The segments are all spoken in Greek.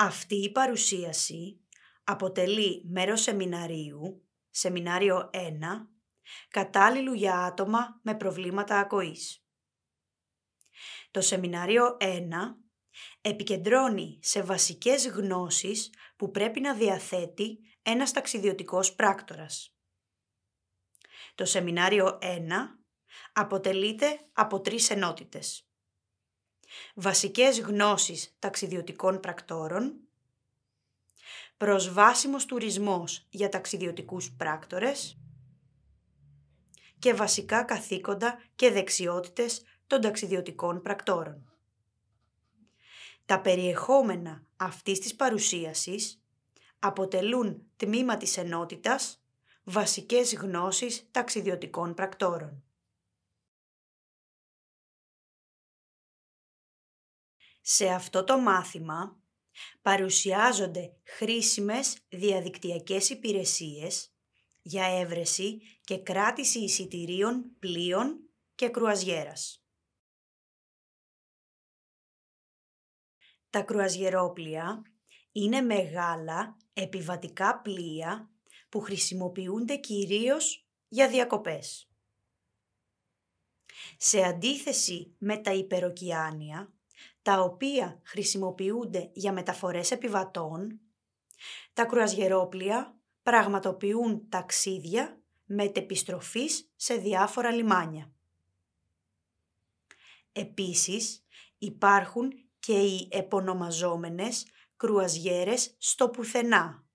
Αυτή η παρουσίαση αποτελεί μέρος σεμιναρίου, σεμινάριο 1, κατάλληλου για άτομα με προβλήματα ακοής. Το σεμινάριο 1 επικεντρώνει σε βασικές γνώσεις που πρέπει να διαθέτει ένας ταξιδιωτικός πράκτορας. Το σεμινάριο 1 αποτελείται από τρεις ενότητες. Βασικές γνώσεις ταξιδιωτικών πρακτόρων, προσβάσιμος τουρισμός για ταξιδιωτικούς πράκτορες και βασικά καθήκοντα και δεξιότητες των ταξιδιωτικών πρακτόρων. Τα περιεχόμενα αυτής της παρουσίασης αποτελούν τμήμα της ενότητας βασικές γνώσεις ταξιδιωτικών πρακτόρων. Σε αυτό το μάθημα παρουσιάζονται χρήσιμες διαδικτυακές υπηρεσίες για έβρεση και κράτηση εισιτηρίων πλοίων και κρουαζιέρας. Τα κρουαζιερόπλια είναι μεγάλα επιβατικά πλοία που χρησιμοποιούνται κυρίως για διακοπές. Σε αντίθεση με τα υπεροκειάνια, τα οποία χρησιμοποιούνται για μεταφορές επιβατών, τα κρουαζιερόπλια πραγματοποιούν ταξίδια μετεπιστροφής σε διάφορα λιμάνια. Επίσης, υπάρχουν και οι επωνομαζόμενες κρουαζιέρες στο πουθενά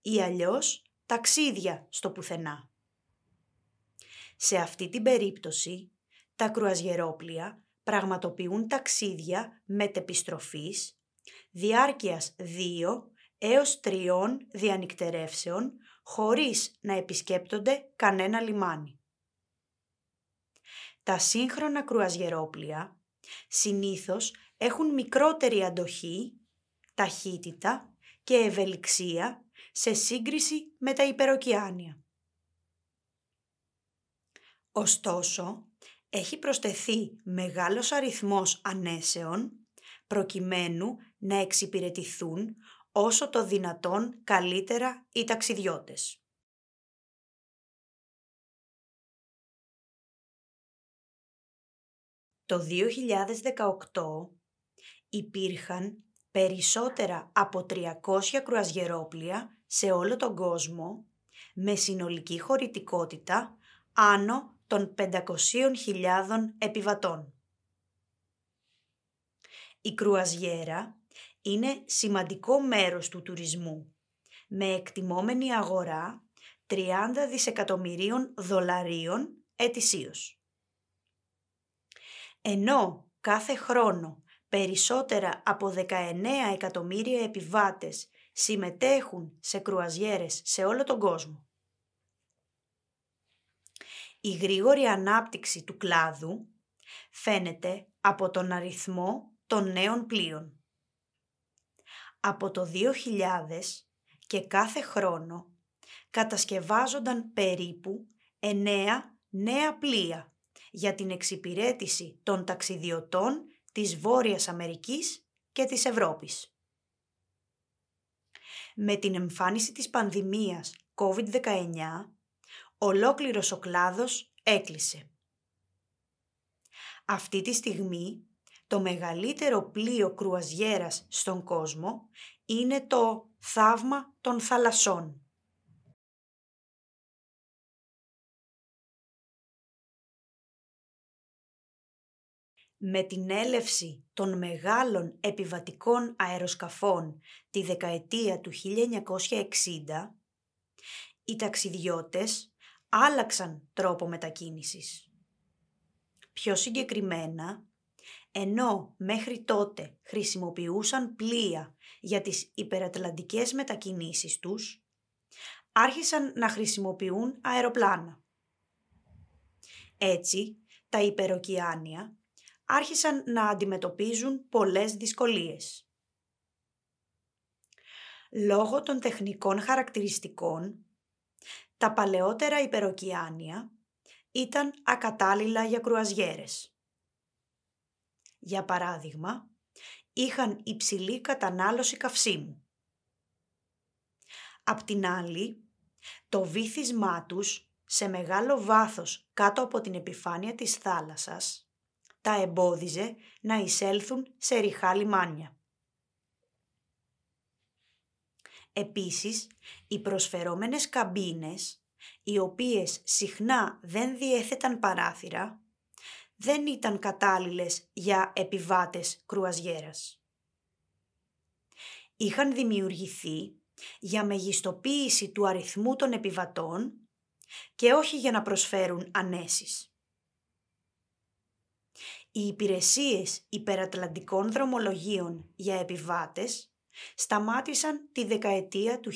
ή αλλιώς ταξίδια στο πουθενά. Σε αυτή την περίπτωση, τα κρουαζιερόπλια πραγματοποιούν ταξίδια μετεπιστροφής διάρκειας 2 έως 3 διανυκτερεύσεων χωρίς να επισκέπτονται κανένα λιμάνι. Τα σύγχρονα κρουαζιερόπλια συνήθως έχουν μικρότερη αντοχή, ταχύτητα και ευελιξία σε σύγκριση με τα υπεροκειάνια. Ωστόσο, έχει προσθεθεί μεγάλος αριθμός ανέσεων προκειμένου να εξυπηρετηθούν όσο το δυνατόν καλύτερα οι ταξιδιώτες. Το 2018 υπήρχαν περισσότερα από 300 κρουαζιερόπλια σε όλο τον κόσμο με συνολική χωρητικότητα άνω των 500.000 επιβατών. Η κρουαζιέρα είναι σημαντικό μέρος του τουρισμού με εκτιμόμενη αγορά 30 δισεκατομμυρίων δολαρίων ετησίως. Ενώ κάθε χρόνο περισσότερα από 19 εκατομμύρια επιβάτες συμμετέχουν σε κρουαζιέρες σε όλο τον κόσμο. Η γρήγορη ανάπτυξη του κλάδου φαίνεται από τον αριθμό των νέων πλοίων. Από το 2000 και κάθε χρόνο κατασκευάζονταν περίπου 9 νέα πλοία για την εξυπηρέτηση των ταξιδιωτών της Βόρειας Αμερικής και της Ευρώπης. Με την εμφάνιση της πανδημίας COVID-19, ολόκληρος ο κλάδος έκλεισε. Αυτή τη στιγμή, το μεγαλύτερο πλοίο κρουαζιέρας στον κόσμο είναι το «Θαύμα των θαλασσών» με την έλευση των μεγάλων επιβατικών αεροσκαφών τη δεκαετία του 1960, οι ταξιδιώτες άλλαξαν τρόπο μετακίνησης. Πιο συγκεκριμένα, ενώ μέχρι τότε χρησιμοποιούσαν πλοία για τις υπερατλαντικές μετακινήσεις τους, άρχισαν να χρησιμοποιούν αεροπλάνα. Έτσι, τα υπεροκειάνια άρχισαν να αντιμετωπίζουν πολλές δυσκολίες. Λόγω των τεχνικών χαρακτηριστικών, τα παλαιότερα υπεροκειάνια ήταν ακατάλληλα για κρουαζιέρες. Για παράδειγμα, είχαν υψηλή κατανάλωση καυσίμου. Απ' την άλλη, το βύθισμά τους σε μεγάλο βάθος κάτω από την επιφάνεια της θάλασσας τα εμπόδιζε να εισέλθουν σε ριχά λιμάνια. Επίσης, οι προσφερόμενες καμπίνες, οι οποίες συχνά δεν διέθεταν παράθυρα, δεν ήταν κατάλληλες για επιβάτες κρουαζιέρας. Είχαν δημιουργηθεί για μεγιστοποίηση του αριθμού των επιβατών και όχι για να προσφέρουν ανέσεις. Οι υπηρεσίες υπερατλαντικών δρομολογίων για επιβάτες σταμάτησαν τη δεκαετία του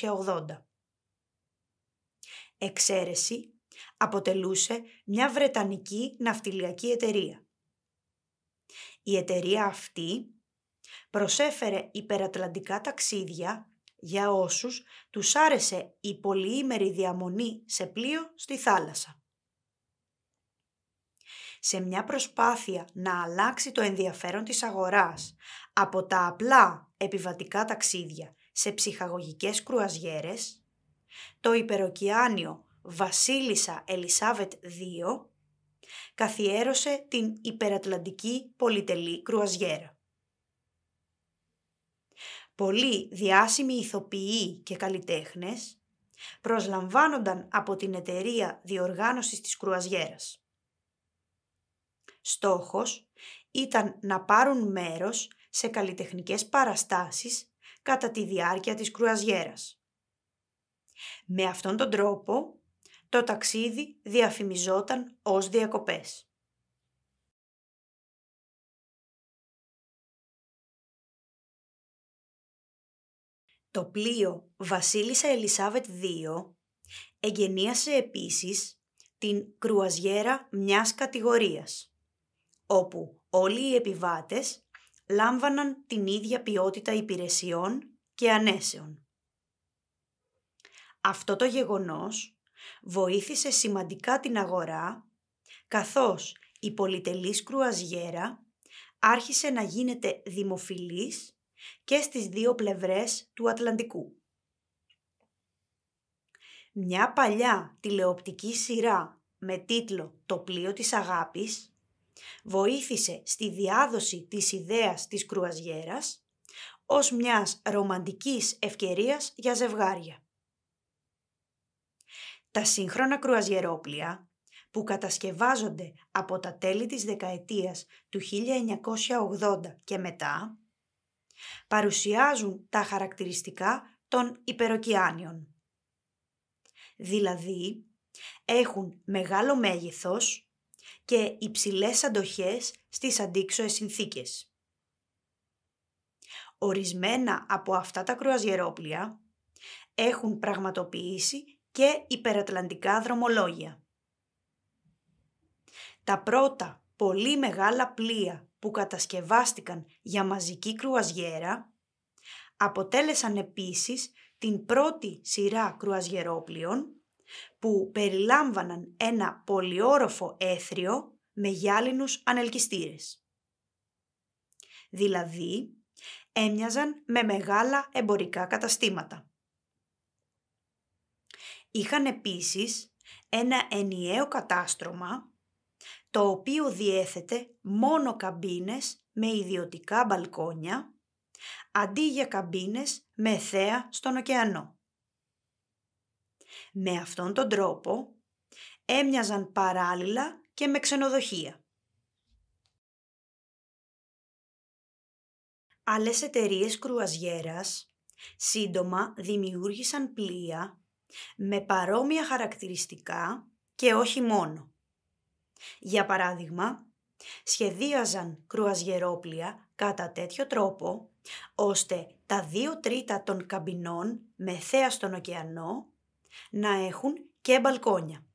1980. Εξαίρεση αποτελούσε μια Βρετανική ναυτιλιακή εταιρεία. Η εταιρεία αυτή προσέφερε υπερατλαντικά ταξίδια για όσους τους άρεσε η πολυήμερη διαμονή σε πλοίο στη θάλασσα. Σε μια προσπάθεια να αλλάξει το ενδιαφέρον της αγοράς από τα απλά επιβατικά ταξίδια σε ψυχαγωγικές κρουαζιέρες, το υπεροκειάνιο Βασίλισσα Ελισάβετ II καθιέρωσε την υπερατλαντική πολυτελή κρουαζιέρα. Πολλοί διάσημοι ηθοποιοί και καλλιτέχνες προσλαμβάνονταν από την εταιρεία διοργάνωσης της κρουαζιέρας. Στόχος ήταν να πάρουν μέρος σε καλλιτεχνικές παραστάσεις κατά τη διάρκεια της κρουαζιέρας. Με αυτόν τον τρόπο, το ταξίδι διαφημιζόταν ως διακοπές. Το πλοίο Βασίλισσα Ελισάβετ II εγγενίασε επίσης την κρουαζιέρα μιας κατηγορίας, όπου όλοι οι επιβάτες λάμβαναν την ίδια ποιότητα υπηρεσιών και ανέσεων. Αυτό το γεγονός βοήθησε σημαντικά την αγορά, καθώς η πολυτελής κρουαζιέρα άρχισε να γίνεται δημοφιλής και στις δύο πλευρές του Ατλαντικού. Μια παλιά τηλεοπτική σειρά με τίτλο «Το πλοίο της αγάπης» βοήθησε στη διάδοση της ιδέας της κρουαζιέρας ως μιας ρομαντικής ευκαιρίας για ζευγάρια. Τα σύγχρονα κρουαζιερόπλια που κατασκευάζονται από τα τέλη της δεκαετίας του 1980 και μετά, παρουσιάζουν τα χαρακτηριστικά των υπεροκειάνιων. Δηλαδή, έχουν μεγάλο μέγεθος, και υψηλές αντοχές στις αντίξωες συνθήκες. Ορισμένα από αυτά τα κρουαζιερόπλια έχουν πραγματοποιήσει και υπερατλαντικά δρομολόγια. Τα πρώτα πολύ μεγάλα πλοία που κατασκευάστηκαν για μαζική κρουαζιέρα αποτέλεσαν επίσης την πρώτη σειρά κρουαζιερόπλιων που περιλάμβαναν ένα πολυόροφο έθριο με γυάλινους ανελκυστήρες. Δηλαδή, έμοιαζαν με μεγάλα εμπορικά καταστήματα. Είχαν επίσης ένα ενιαίο κατάστρωμα, το οποίο διέθετε μόνο καμπίνες με ιδιωτικά μπαλκόνια, αντί για καμπίνες με θέα στον ωκεανό. Με αυτόν τον τρόπο έμοιαζαν παράλληλα και με ξενοδοχεία. Άλλες εταιρείες κρουαζιέρας σύντομα δημιούργησαν πλοία με παρόμοια χαρακτηριστικά και όχι μόνο. Για παράδειγμα, σχεδίαζαν κρουαζιερόπλια κατά τέτοιο τρόπο, ώστε τα δύο τρίτα των καμπινών με θέα στον ωκεανό να έχουν και μπαλκόνια.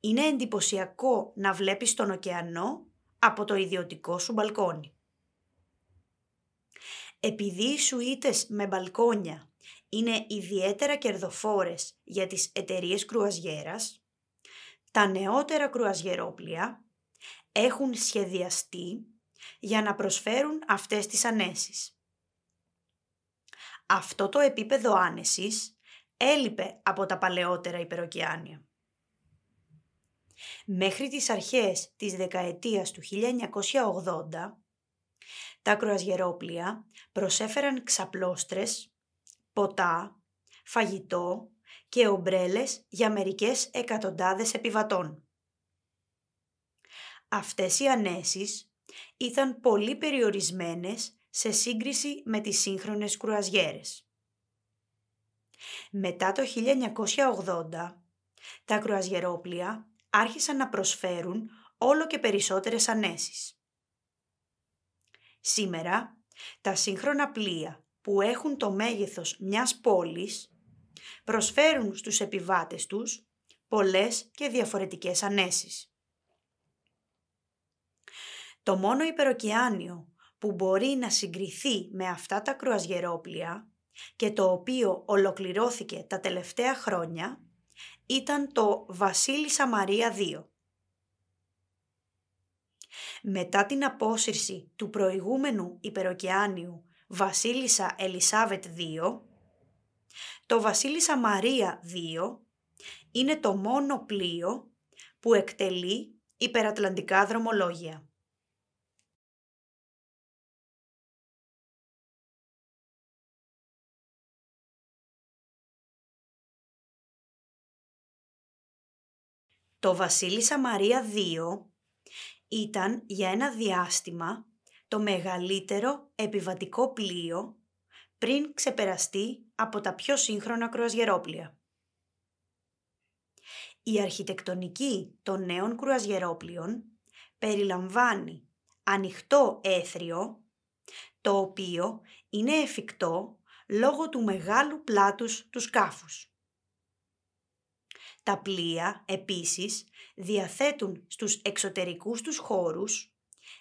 Είναι εντυπωσιακό να βλέπεις τον ωκεανό από το ιδιωτικό σου μπαλκόνι. Επειδή οι σουίτες με μπαλκόνια είναι ιδιαίτερα κερδοφόρες για τις εταιρείες κρουαζιέρας, τα νεότερα κρουαζιερόπλια έχουν σχεδιαστεί για να προσφέρουν αυτές τις ανέσεις. Αυτό το επίπεδο άνεσης έλειπε από τα παλαιότερα υπεροκειάνια. Μέχρι τις αρχές της δεκαετίας του 1980, τα κρουαζιερόπλια προσέφεραν ξαπλώστρες, ποτά, φαγητό και ομπρέλες για μερικές εκατοντάδες επιβατών. Αυτές οι ανέσεις ήταν πολύ περιορισμένες σε σύγκριση με τις σύγχρονες κρουαζιέρες. Μετά το 1980, τα κρουαζιερόπλια άρχισαν να προσφέρουν όλο και περισσότερες ανέσεις. Σήμερα, τα σύγχρονα πλοία που έχουν το μέγεθος μιας πόλης προσφέρουν στους επιβάτες τους πολλές και διαφορετικές ανέσεις. Το μόνο υπεροκειάνιο που μπορεί να συγκριθεί με αυτά τα κρουαζιερόπλια και το οποίο ολοκληρώθηκε τα τελευταία χρόνια ήταν το Βασίλισσα Μαρία 2. Μετά την απόσυρση του προηγούμενου υπεροκειάνιου Βασίλισσα Ελισάβετ 2, το Βασίλισσα Μαρία 2 είναι το μόνο πλοίο που εκτελεί υπερατλαντικά δρομολόγια. Το Βασίλισσα Μαρία 2 ήταν για ένα διάστημα το μεγαλύτερο επιβατικό πλοίο πριν ξεπεραστεί από τα πιο σύγχρονα κρουαζιερόπλια. Η αρχιτεκτονική των νέων κρουαζιερόπλιων περιλαμβάνει ανοιχτό έθριο, το οποίο είναι εφικτό λόγω του μεγάλου πλάτους του σκάφους. Τα πλοία, επίσης, διαθέτουν στους εξωτερικούς τους χώρους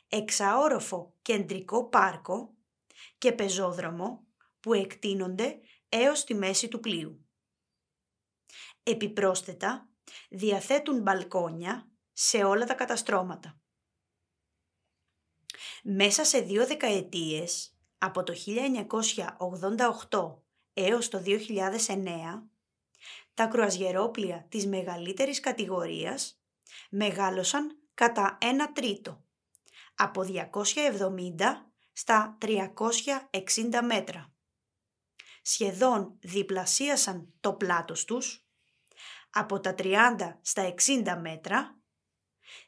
εξαόροφο κεντρικό πάρκο και πεζόδρομο που εκτείνονται έως τη μέση του πλοίου. Επιπρόσθετα, διαθέτουν μπαλκόνια σε όλα τα καταστρώματα. Μέσα σε δύο δεκαετίες, από το 1988 έως το 2009, τα κρουαζιερόπλια της μεγαλύτερης κατηγορίας μεγάλωσαν κατά ένα τρίτο, από 270 στα 360 μέτρα. Σχεδόν διπλασίασαν το πλάτος τους, από τα 30 στα 60 μέτρα,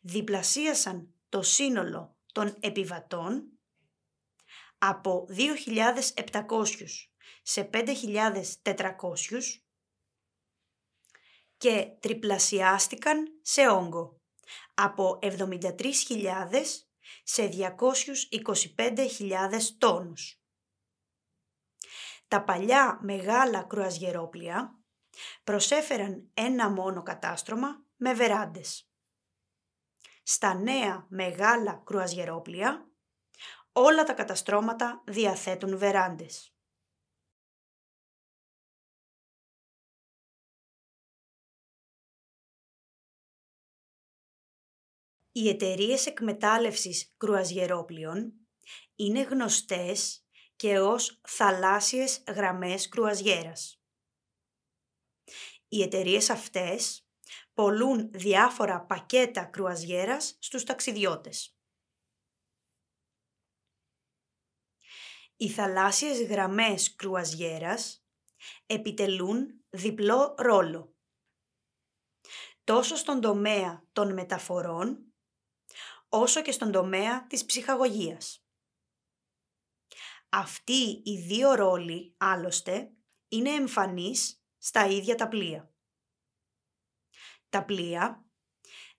διπλασίασαν το σύνολο των επιβατών, από 2.700 σε 5.400 και τριπλασιάστηκαν σε όγκο από 73.000 σε 225.000 τόνους. Τα παλιά μεγάλα κρουαζιερόπλια προσέφεραν ένα μόνο κατάστρωμα με βεράντες. Στα νέα μεγάλα κρουαζιερόπλια όλα τα καταστρώματα διαθέτουν βεράντες. Οι εταιρείες εκμετάλλευσης κρουαζιερόπλιων είναι γνωστές και ως θαλάσσιες γραμμές κρουαζιέρας. Οι εταιρείες αυτές πολλούν διάφορα πακέτα κρουαζιέρας στους ταξιδιώτες. Οι θαλάσσιες γραμμές κρουαζιέρας επιτελούν διπλό ρόλο. Τόσο στον τομέα των μεταφορών, όσο και στον τομέα της ψυχαγωγίας. Αυτοί οι δύο ρόλοι, άλλωστε, είναι εμφανείς στα ίδια τα πλοία. Τα πλοία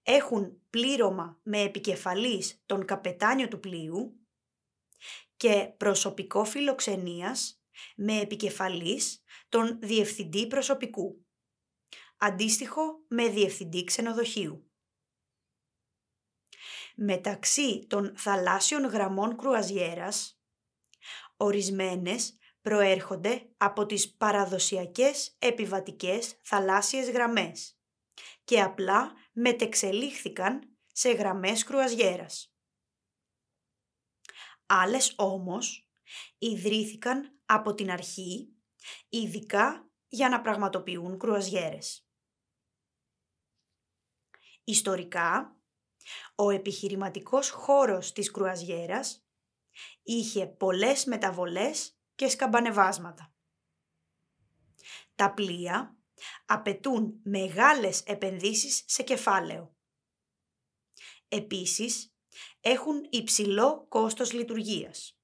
έχουν πλήρωμα με επικεφαλής τον καπετάνιο του πλοίου και προσωπικό φιλοξενίας με επικεφαλής τον διευθυντή προσωπικού, αντίστοιχο με διευθυντή ξενοδοχείου μεταξύ των θαλάσσιων γραμμών κρουαζιέρας, ορισμένες προέρχονται από τις παραδοσιακές επιβατικές θαλάσσιες γραμμές και απλά μετεξελίχθηκαν σε γραμμές κρουαζιέρας. Άλλες όμως ιδρύθηκαν από την αρχή, ειδικά για να πραγματοποιούν κρουαζιέρες. Ιστορικά, ο επιχειρηματικός χώρος της κρουαζιέρας είχε πολλές μεταβολές και σκαμπανεβάσματα. Τα πλοία απαιτούν μεγάλες επενδύσεις σε κεφάλαιο. Επίσης, έχουν υψηλό κόστος λειτουργίας.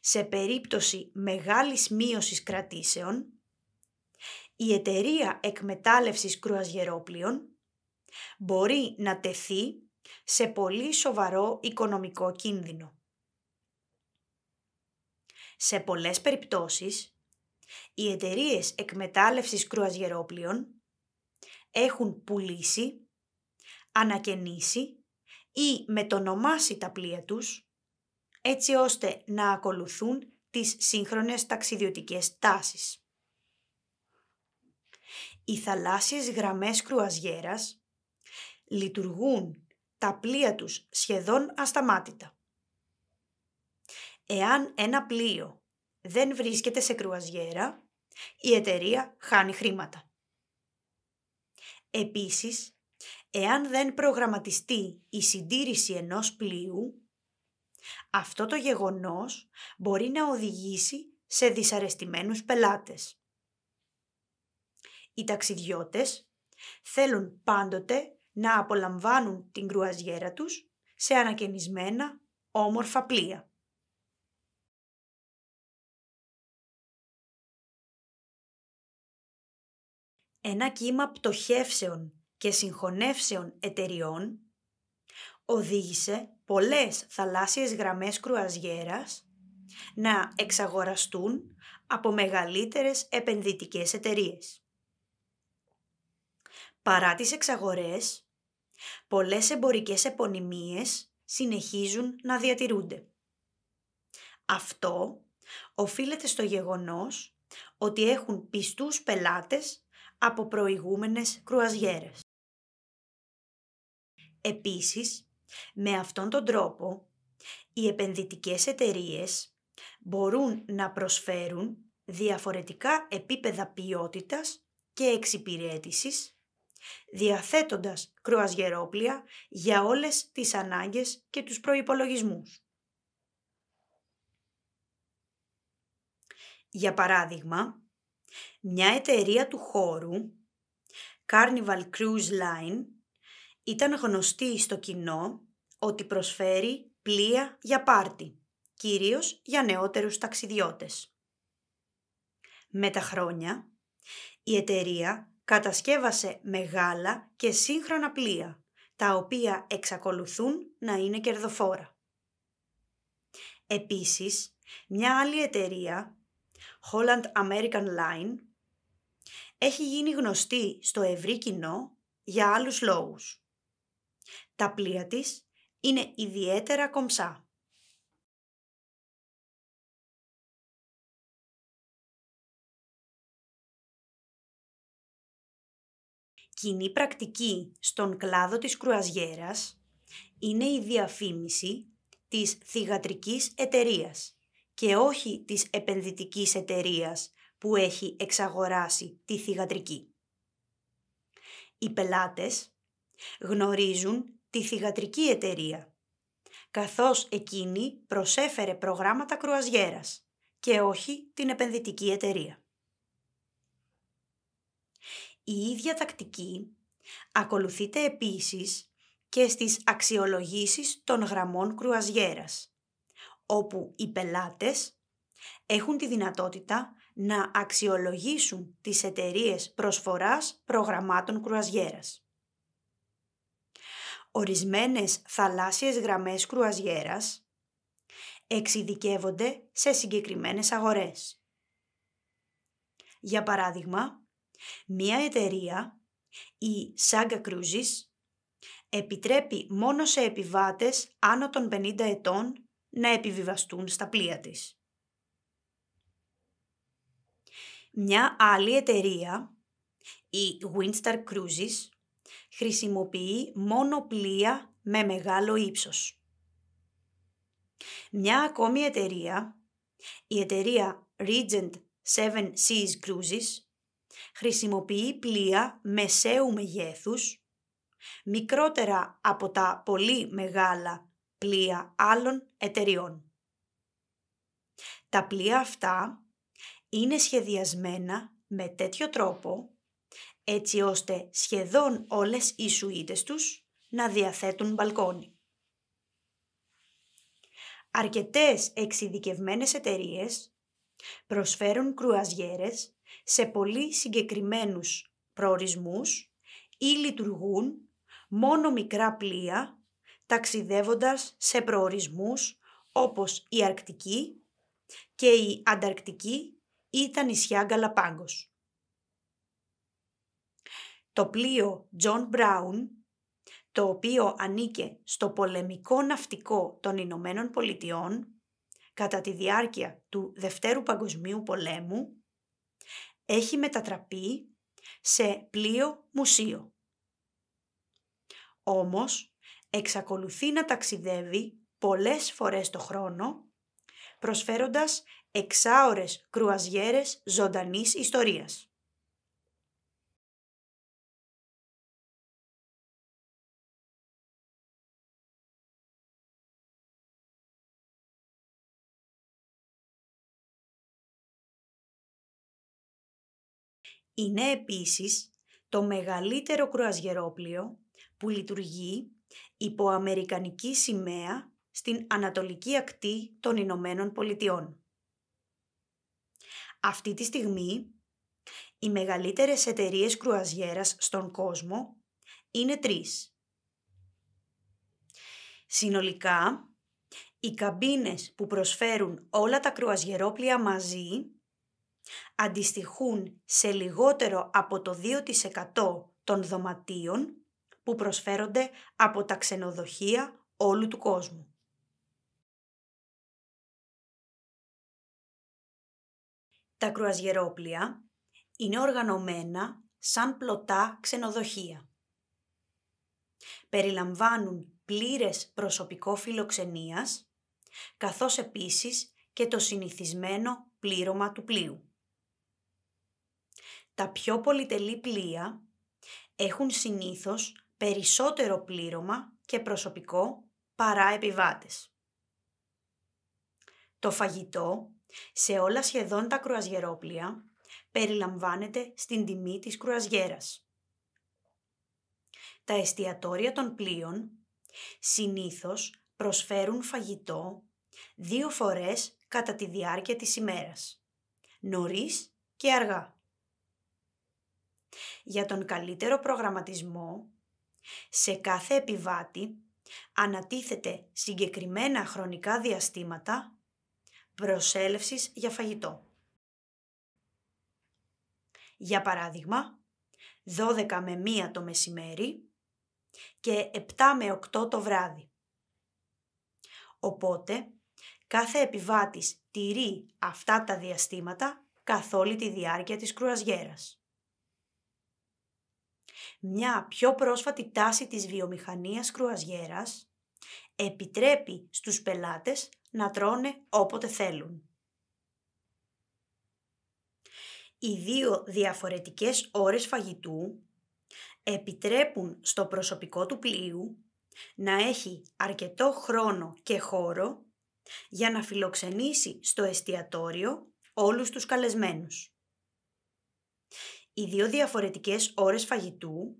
Σε περίπτωση μεγάλης μείωσης κρατήσεων, η εταιρεία εκμετάλλευσης κρουαζιερόπλοιων μπορεί να τεθεί σε πολύ σοβαρό οικονομικό κίνδυνο. Σε πολλές περιπτώσεις, οι εταιρείες εκμετάλλευσης κρουαζιερόπλοιων έχουν πουλήσει, ανακαινήσει ή μετονομάσει τα πλοία τους, έτσι ώστε να ακολουθούν τις σύγχρονες ταξιδιωτικές τάσεις. Οι θαλάσσιες γραμμές κρουαζιέρας λειτουργούν τα πλοία τους σχεδόν ασταμάτητα. Εάν ένα πλοίο δεν βρίσκεται σε κρουαζιέρα, η εταιρεία χάνει χρήματα. Επίσης, εάν δεν προγραμματιστεί η συντήρηση ενός πλοίου, αυτό το γεγονός μπορεί να οδηγήσει σε δυσαρεστημένους πελάτες. Οι ταξιδιώτες θέλουν πάντοτε να απολαμβάνουν την κρουαζιέρα τους σε ανακαινισμένα όμορφα πλοία. Ένα κύμα πτωχεύσεων και συγχωνεύσεων εταιριών οδήγησε πολλές θαλάσσιες γραμμές κρουαζιέρας να εξαγοραστούν από μεγαλύτερες επενδυτικές εταιρείες. Παρά τις εξαγορές, πολλές εμπορικές επωνυμίες συνεχίζουν να διατηρούνται. Αυτό οφείλεται στο γεγονός ότι έχουν πιστούς πελάτες από προηγούμενες κρουαζιέρες. Επίσης, με αυτόν τον τρόπο, οι επενδυτικές εταιρείες μπορούν να προσφέρουν διαφορετικά επίπεδα ποιότητας και εξυπηρέτησης διαθέτοντας κρουαζιερόπλια για όλες τις ανάγκες και τους προϋπολογισμούς. Για παράδειγμα, μια εταιρεία του χώρου, Carnival Cruise Line, ήταν γνωστή στο κοινό ότι προσφέρει πλοία για πάρτι, κυρίως για νεότερους ταξιδιώτες. Με τα χρόνια, η εταιρεία κατασκεύασε μεγάλα και σύγχρονα πλοία, τα οποία εξακολουθούν να είναι κερδοφόρα. Επίσης, μια άλλη εταιρεία, Holland American Line, έχει γίνει γνωστή στο ευρύ κοινό για άλλους λόγους. Τα πλοία της είναι ιδιαίτερα κομψά. Κοινή πρακτική στον κλάδο της κρουαζιέρας είναι η διαφήμιση της θυγατρικής εταιρείας και όχι της επενδυτικής εταιρείας που έχει εξαγοράσει τη θυγατρική. Οι πελάτες γνωρίζουν τη θυγατρική εταιρεία, καθώς εκείνη προσέφερε προγράμματα κρουαζιέρας και όχι την επενδυτική εταιρεία. Η ίδια τακτική ακολουθείται επίσης και στις αξιολογήσεις των γραμμών κρουαζιέρας, όπου οι πελάτες έχουν τη δυνατότητα να αξιολογήσουν τις εταιρείες προσφοράς προγραμμάτων κρουαζιέρας. Ορισμένες θαλάσσιες γραμμές κρουαζιέρας εξειδικεύονται σε συγκεκριμένες αγορές. Για παράδειγμα, Μία εταιρεία, η Saga Cruises, επιτρέπει μόνο σε επιβάτες άνω των 50 ετών να επιβιβαστούν στα πλοία της. Μια άλλη εταιρεία, η Windstar Cruises, χρησιμοποιεί μόνο πλοία με μεγάλο ύψος. Μια ακόμη εταιρεία, η εταιρεία Regent Seven Seas Cruises, χρησιμοποιεί πλοία μεσαίου μεγέθους, μικρότερα από τα πολύ μεγάλα πλοία άλλων εταιριών. Τα πλοία αυτά είναι σχεδιασμένα με τέτοιο τρόπο έτσι ώστε σχεδόν όλες οι σουίτες τους να διαθέτουν μπαλκόνι. Αρκετές εξειδικευμένες εταιρείες προσφέρουν κρουαζιέρες σε πολύ συγκεκριμένους προορισμούς ή λειτουργούν μόνο μικρά πλοία ταξιδεύοντας σε προορισμούς όπως η Αρκτική και η Ανταρκτική ή τα νησιά Γκαλαπάγκος. Το πλοίο John Brown, το οποίο ανήκε στο πολεμικό ναυτικό των Ηνωμένων Πολιτειών κατά τη διάρκεια του Δευτέρου Παγκοσμίου Πολέμου, έχει μετατραπεί σε πλοίο μουσείο. Όμως, εξακολουθεί να ταξιδεύει πολλές φορές το χρόνο, προσφέροντας εξάωρες κρουαζιέρες ζωντανής ιστορίας. Είναι επίσης το μεγαλύτερο κρουαζιερόπλιο που λειτουργεί υπό αμερικανική σημαία στην ανατολική ακτή των Ηνωμένων Πολιτειών. Αυτή τη στιγμή, οι μεγαλύτερες εταιρείες κρουαζιέρας στον κόσμο είναι τρεις. Συνολικά, οι καμπίνες που προσφέρουν όλα τα κρουαζιερόπλια μαζί αντιστοιχούν σε λιγότερο από το 2% των δωματίων που προσφέρονται από τα ξενοδοχεία όλου του κόσμου. Τα κρουαζιερόπλια είναι οργανωμένα σαν πλωτά ξενοδοχεία. Περιλαμβάνουν πλήρες προσωπικό φιλοξενίας, καθώς επίσης και το συνηθισμένο πλήρωμα του πλοίου. Τα πιο πολυτελή πλοία έχουν συνήθως περισσότερο πλήρωμα και προσωπικό παρά επιβάτες. Το φαγητό σε όλα σχεδόν τα κρουαζιερόπλια περιλαμβάνεται στην τιμή της κρουαζιέρας. Τα εστιατόρια των πλοίων συνήθως προσφέρουν φαγητό δύο φορές κατά τη διάρκεια της ημέρας, νωρίς και αργά. Για τον καλύτερο προγραμματισμό, σε κάθε επιβάτη ανατίθεται συγκεκριμένα χρονικά διαστήματα προσέλευσης για φαγητό. Για παράδειγμα, 12 με 1 το μεσημέρι και 7 με 8 το βράδυ. Οπότε, κάθε επιβάτης τηρεί αυτά τα διαστήματα καθ' όλη τη διάρκεια της κρουαζιέρας. Μια πιο πρόσφατη τάση της βιομηχανίας κρουαζιέρας επιτρέπει στους πελάτες να τρώνε όποτε θέλουν. Οι δύο διαφορετικές ώρες φαγητού επιτρέπουν στο προσωπικό του πλοίου να έχει αρκετό χρόνο και χώρο για να φιλοξενήσει στο εστιατόριο όλους τους καλεσμένους. Οι δύο διαφορετικές ώρες φαγητού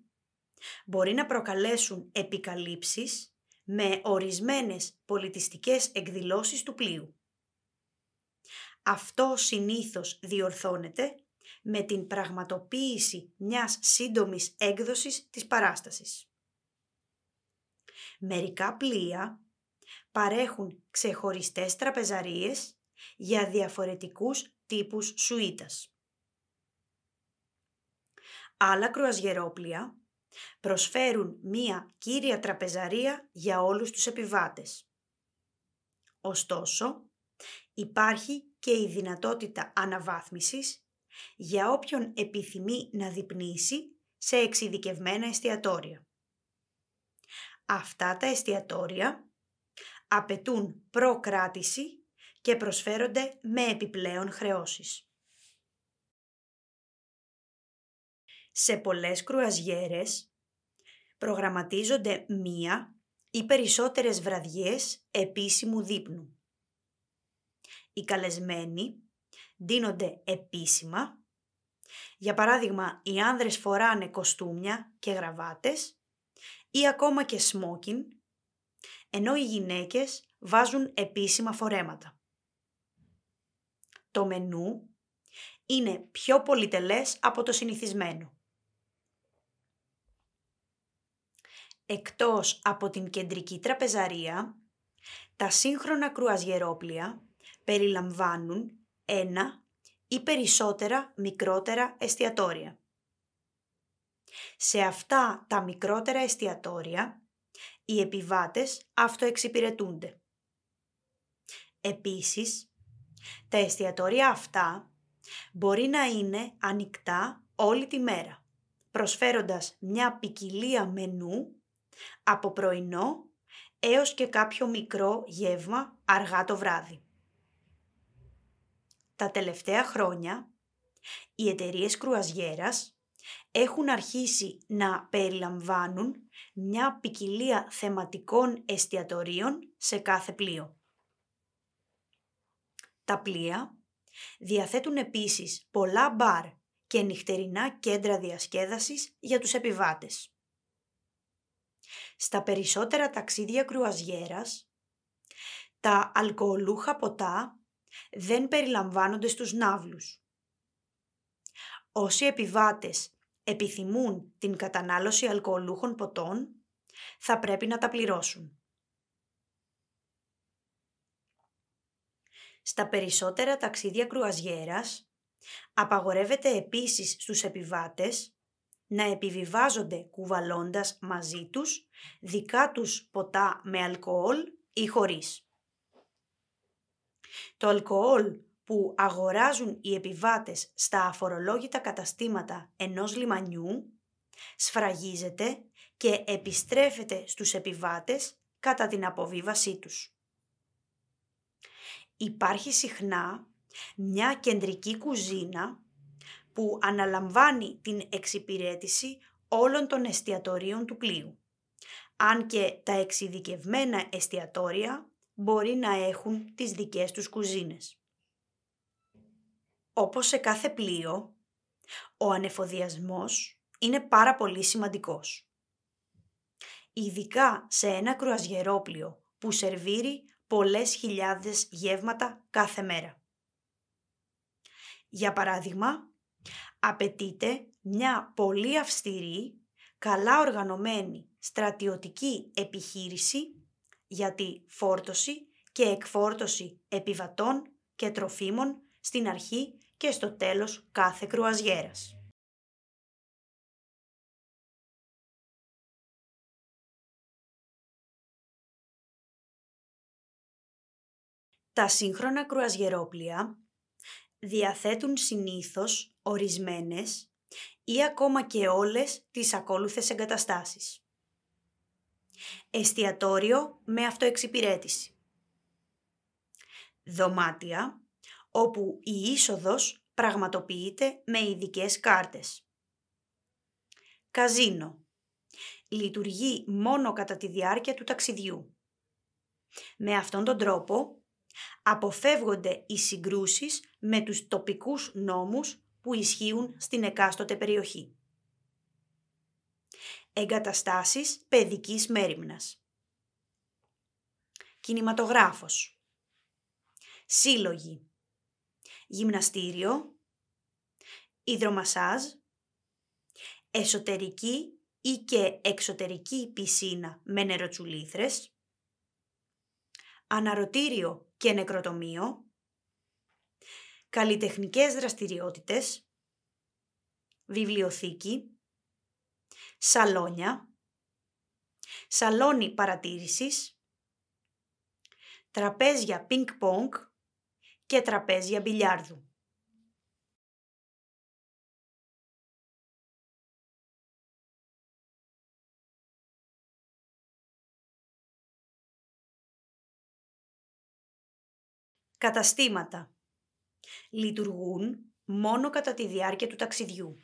μπορεί να προκαλέσουν επικαλύψεις με ορισμένες πολιτιστικές εκδηλώσεις του πλοίου. Αυτό συνήθως διορθώνεται με την πραγματοποίηση μιας σύντομης έκδοσης της παράστασης. Μερικά πλοία παρέχουν ξεχωριστές τραπεζαρίες για διαφορετικούς τύπους σουίτας. Άλλα κρουαζιερόπλια προσφέρουν μία κύρια τραπεζαρία για όλους τους επιβάτες. Ωστόσο, υπάρχει και η δυνατότητα αναβάθμισης για όποιον επιθυμεί να διπνήσει σε εξειδικευμένα εστιατόρια. Αυτά τα εστιατόρια απαιτούν προκράτηση και προσφέρονται με επιπλέον χρεώσεις. Σε πολλές κρουαζιέρες προγραμματίζονται μία ή περισσότερες βραδιές επίσημου δείπνου. Οι καλεσμένοι δίνονται επίσημα, για παράδειγμα οι άνδρες φοράνε κοστούμια και γραβάτες ή ακόμα και σμόκιν, ενώ οι γυναίκες βάζουν επίσημα φορέματα. Το μενού είναι πιο πολυτελές από το συνηθισμένο. Εκτός από την κεντρική τραπεζαρία, τα σύγχρονα κρουαζιερόπλια περιλαμβάνουν ένα ή περισσότερα μικρότερα εστιατόρια. Σε αυτά τα μικρότερα εστιατόρια, οι επιβάτες αυτοεξυπηρετούνται. Επίσης, τα εστιατόρια αυτά μπορεί να είναι ανοιχτά όλη τη μέρα, προσφέροντας μια ποικιλία μενού από πρωινό έως και κάποιο μικρό γεύμα αργά το βράδυ. Τα τελευταία χρόνια, οι εταιρείες κρουαζιέρας έχουν αρχίσει να περιλαμβάνουν μια ποικιλία θεματικών εστιατορίων σε κάθε πλοίο. Τα πλοία διαθέτουν επίσης πολλά μπαρ και νυχτερινά κέντρα διασκέδασης για τους επιβάτες. Στα περισσότερα ταξίδια κρουαζιέρας, τα αλκοολούχα ποτά δεν περιλαμβάνονται στους ναύλους. Όσοι επιβάτες επιθυμούν την κατανάλωση αλκοολούχων ποτών, θα πρέπει να τα πληρώσουν. Στα περισσότερα ταξίδια κρουαζιέρας, απαγορεύεται επίσης στους επιβάτες να επιβιβάζονται κουβαλώντας μαζί τους δικά τους ποτά με αλκοόλ ή χωρίς. Το αλκοόλ που αγοράζουν οι επιβάτες στα αφορολόγητα καταστήματα ενός λιμανιού σφραγίζεται και επιστρέφεται στους επιβάτες κατά την αποβίβασή τους. Υπάρχει συχνά μια κεντρική κουζίνα που αναλαμβάνει την εξυπηρέτηση όλων των εστιατορίων του πλοίου. Αν και τα εξειδικευμένα εστιατόρια μπορεί να έχουν τις δικές τους κουζίνες. Όπως σε κάθε πλοίο, ο ανεφοδιασμός είναι πάρα πολύ σημαντικός. Ειδικά σε ένα κρουαζιερόπλιο που σερβίρει πολλές χιλιάδες γεύματα κάθε μέρα. Για παράδειγμα, απαιτείται μια πολύ αυστηρή, καλά οργανωμένη στρατιωτική επιχείρηση για τη φόρτωση και εκφόρτωση επιβατών και τροφίμων στην αρχή και στο τέλος κάθε κρουαζιέρας. Τα σύγχρονα κρουαζιερόπλια διαθέτουν συνήθως ορισμένες ή ακόμα και όλες τις ακόλουθες εγκαταστάσεις. Εστιατόριο με αυτοεξυπηρέτηση. Δωμάτια όπου η είσοδος πραγματοποιείται με ειδικές κάρτες. Καζίνο. Λειτουργεί μόνο κατά τη διάρκεια του ταξιδιού. Με αυτόν τον τρόπο αποφεύγονται οι συγκρούσεις με τους τοπικούς νόμους που ισχύουν στην εκάστοτε περιοχή. Εγκαταστάσεις παιδικής μέριμνας. Κινηματογράφος. Σύλλογοι. Γυμναστήριο. Υδρομασάζ. Εσωτερική ή και εξωτερική πισίνα με νεροτσουλήθρες. Αναρωτήριο και νεκροτομείο. Καλλιτεχνικές δραστηριότητες. Βιβλιοθήκη σαλόνια, σαλόνι παρατήρησης, τραπέζια πινκ-πονγκ και τραπέζια μπιλιάρδου. Καταστήματα. Λειτουργούν μόνο κατά τη διάρκεια του ταξιδιού.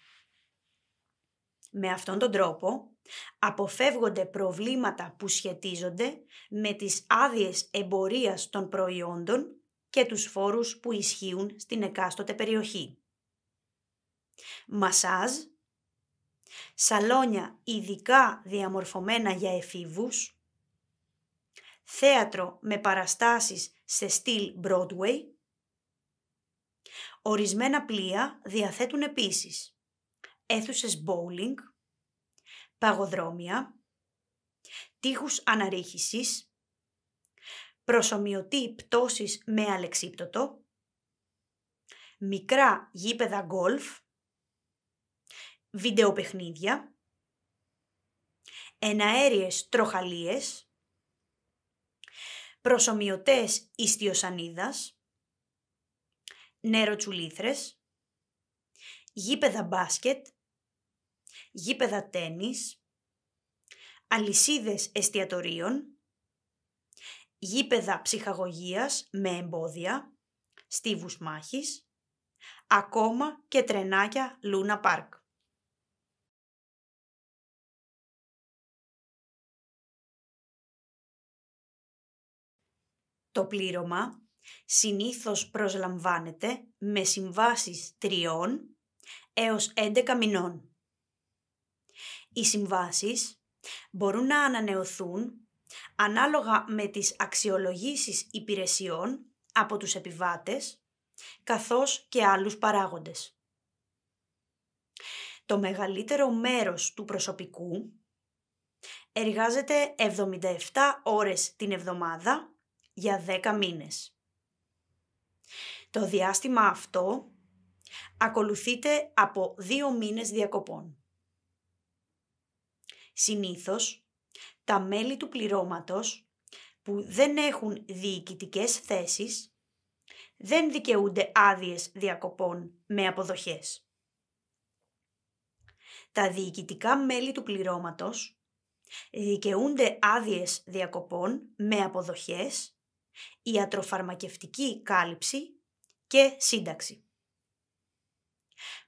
Με αυτόν τον τρόπο αποφεύγονται προβλήματα που σχετίζονται με τις άδειες εμπορίας των προϊόντων και τους φόρους που ισχύουν στην εκάστοτε περιοχή. Μασάζ, σαλόνια ειδικά διαμορφωμένα για εφήβους, θέατρο με παραστάσεις σε στυλ Broadway, ορισμένα πλοία διαθέτουν επίσης αίθουσες bowling, παγοδρόμια, τείχους αναρρίχησης, προσωμιωτή πτώσεις με αλεξίπτωτο, μικρά γήπεδα γκολφ, βιντεοπαιχνίδια, εναέριες τροχαλίες, προσωμιωτές ιστιοσανίδας, νεροτσουλήθρες, γήπεδα μπάσκετ, γήπεδα τένις, αλυσίδες εστιατορίων, γήπεδα ψυχαγωγίας με εμπόδια, στίβους μάχης, ακόμα και τρενάκια Λούνα Πάρκ. Το πλήρωμα συνήθως προσλαμβάνεται με συμβάσεις τριών έως 11 μηνών. Οι συμβάσεις μπορούν να ανανεωθούν ανάλογα με τις αξιολογήσεις υπηρεσιών από τους επιβάτες, καθώς και άλλους παράγοντες. Το μεγαλύτερο μέρος του προσωπικού εργάζεται 77 ώρες την εβδομάδα για 10 μήνες. Το διάστημα αυτό ακολουθείται από δύο μήνες διακοπών. Συνήθως, τα μέλη του πληρώματος που δεν έχουν διοικητικές θέσεις δεν δικαιούνται άδειες διακοπών με αποδοχές. Τα διοικητικά μέλη του πληρώματος δικαιούνται άδειες διακοπών με αποδοχές, ιατροφαρμακευτική κάλυψη και σύνταξη.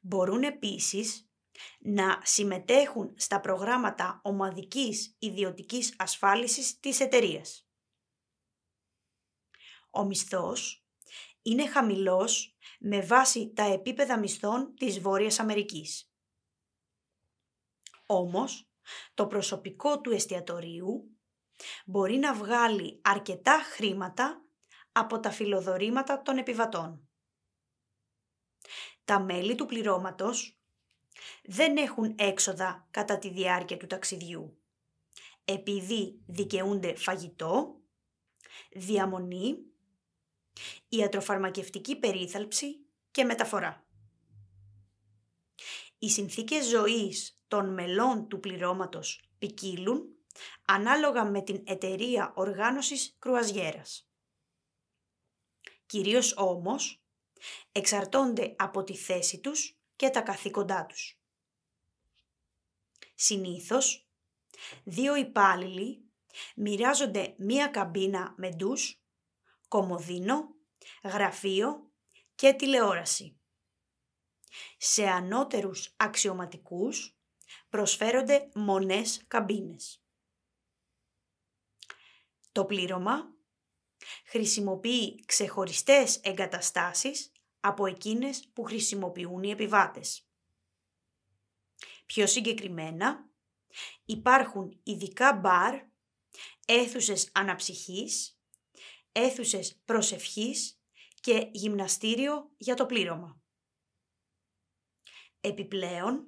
Μπορούν επίσης να συμμετέχουν στα προγράμματα ομαδικής ιδιωτικής ασφάλισης της εταιρείας. Ο μισθός είναι χαμηλός με βάση τα επίπεδα μισθών της Βόρειας Αμερικής. Όμως, το προσωπικό του εστιατορίου μπορεί να βγάλει αρκετά χρήματα από τα φιλοδορήματα των επιβατών. Τα μέλη του πληρώματος δεν έχουν έξοδα κατά τη διάρκεια του ταξιδιού, επειδή δικαιούνται φαγητό, διαμονή, ιατροφαρμακευτική περίθαλψη και μεταφορά. Οι συνθήκες ζωής των μελών του πληρώματος ποικίλουν ανάλογα με την εταιρεία οργάνωσης κρουαζιέρας. Κυρίως όμως εξαρτώνται από τη θέση τους και τα καθήκοντά τους. Συνήθως, δύο υπάλληλοι μοιράζονται μία καμπίνα με ντους, κομοδίνο, γραφείο και τηλεόραση. Σε ανώτερους αξιωματικούς προσφέρονται μονές καμπίνες. Το πλήρωμα χρησιμοποιεί ξεχωριστές εγκαταστάσεις από εκείνες που χρησιμοποιούν οι επιβάτες. Πιο συγκεκριμένα, υπάρχουν ειδικά μπαρ, αίθουσες αναψυχής, αίθουσες προσευχής και γυμναστήριο για το πλήρωμα. Επιπλέον,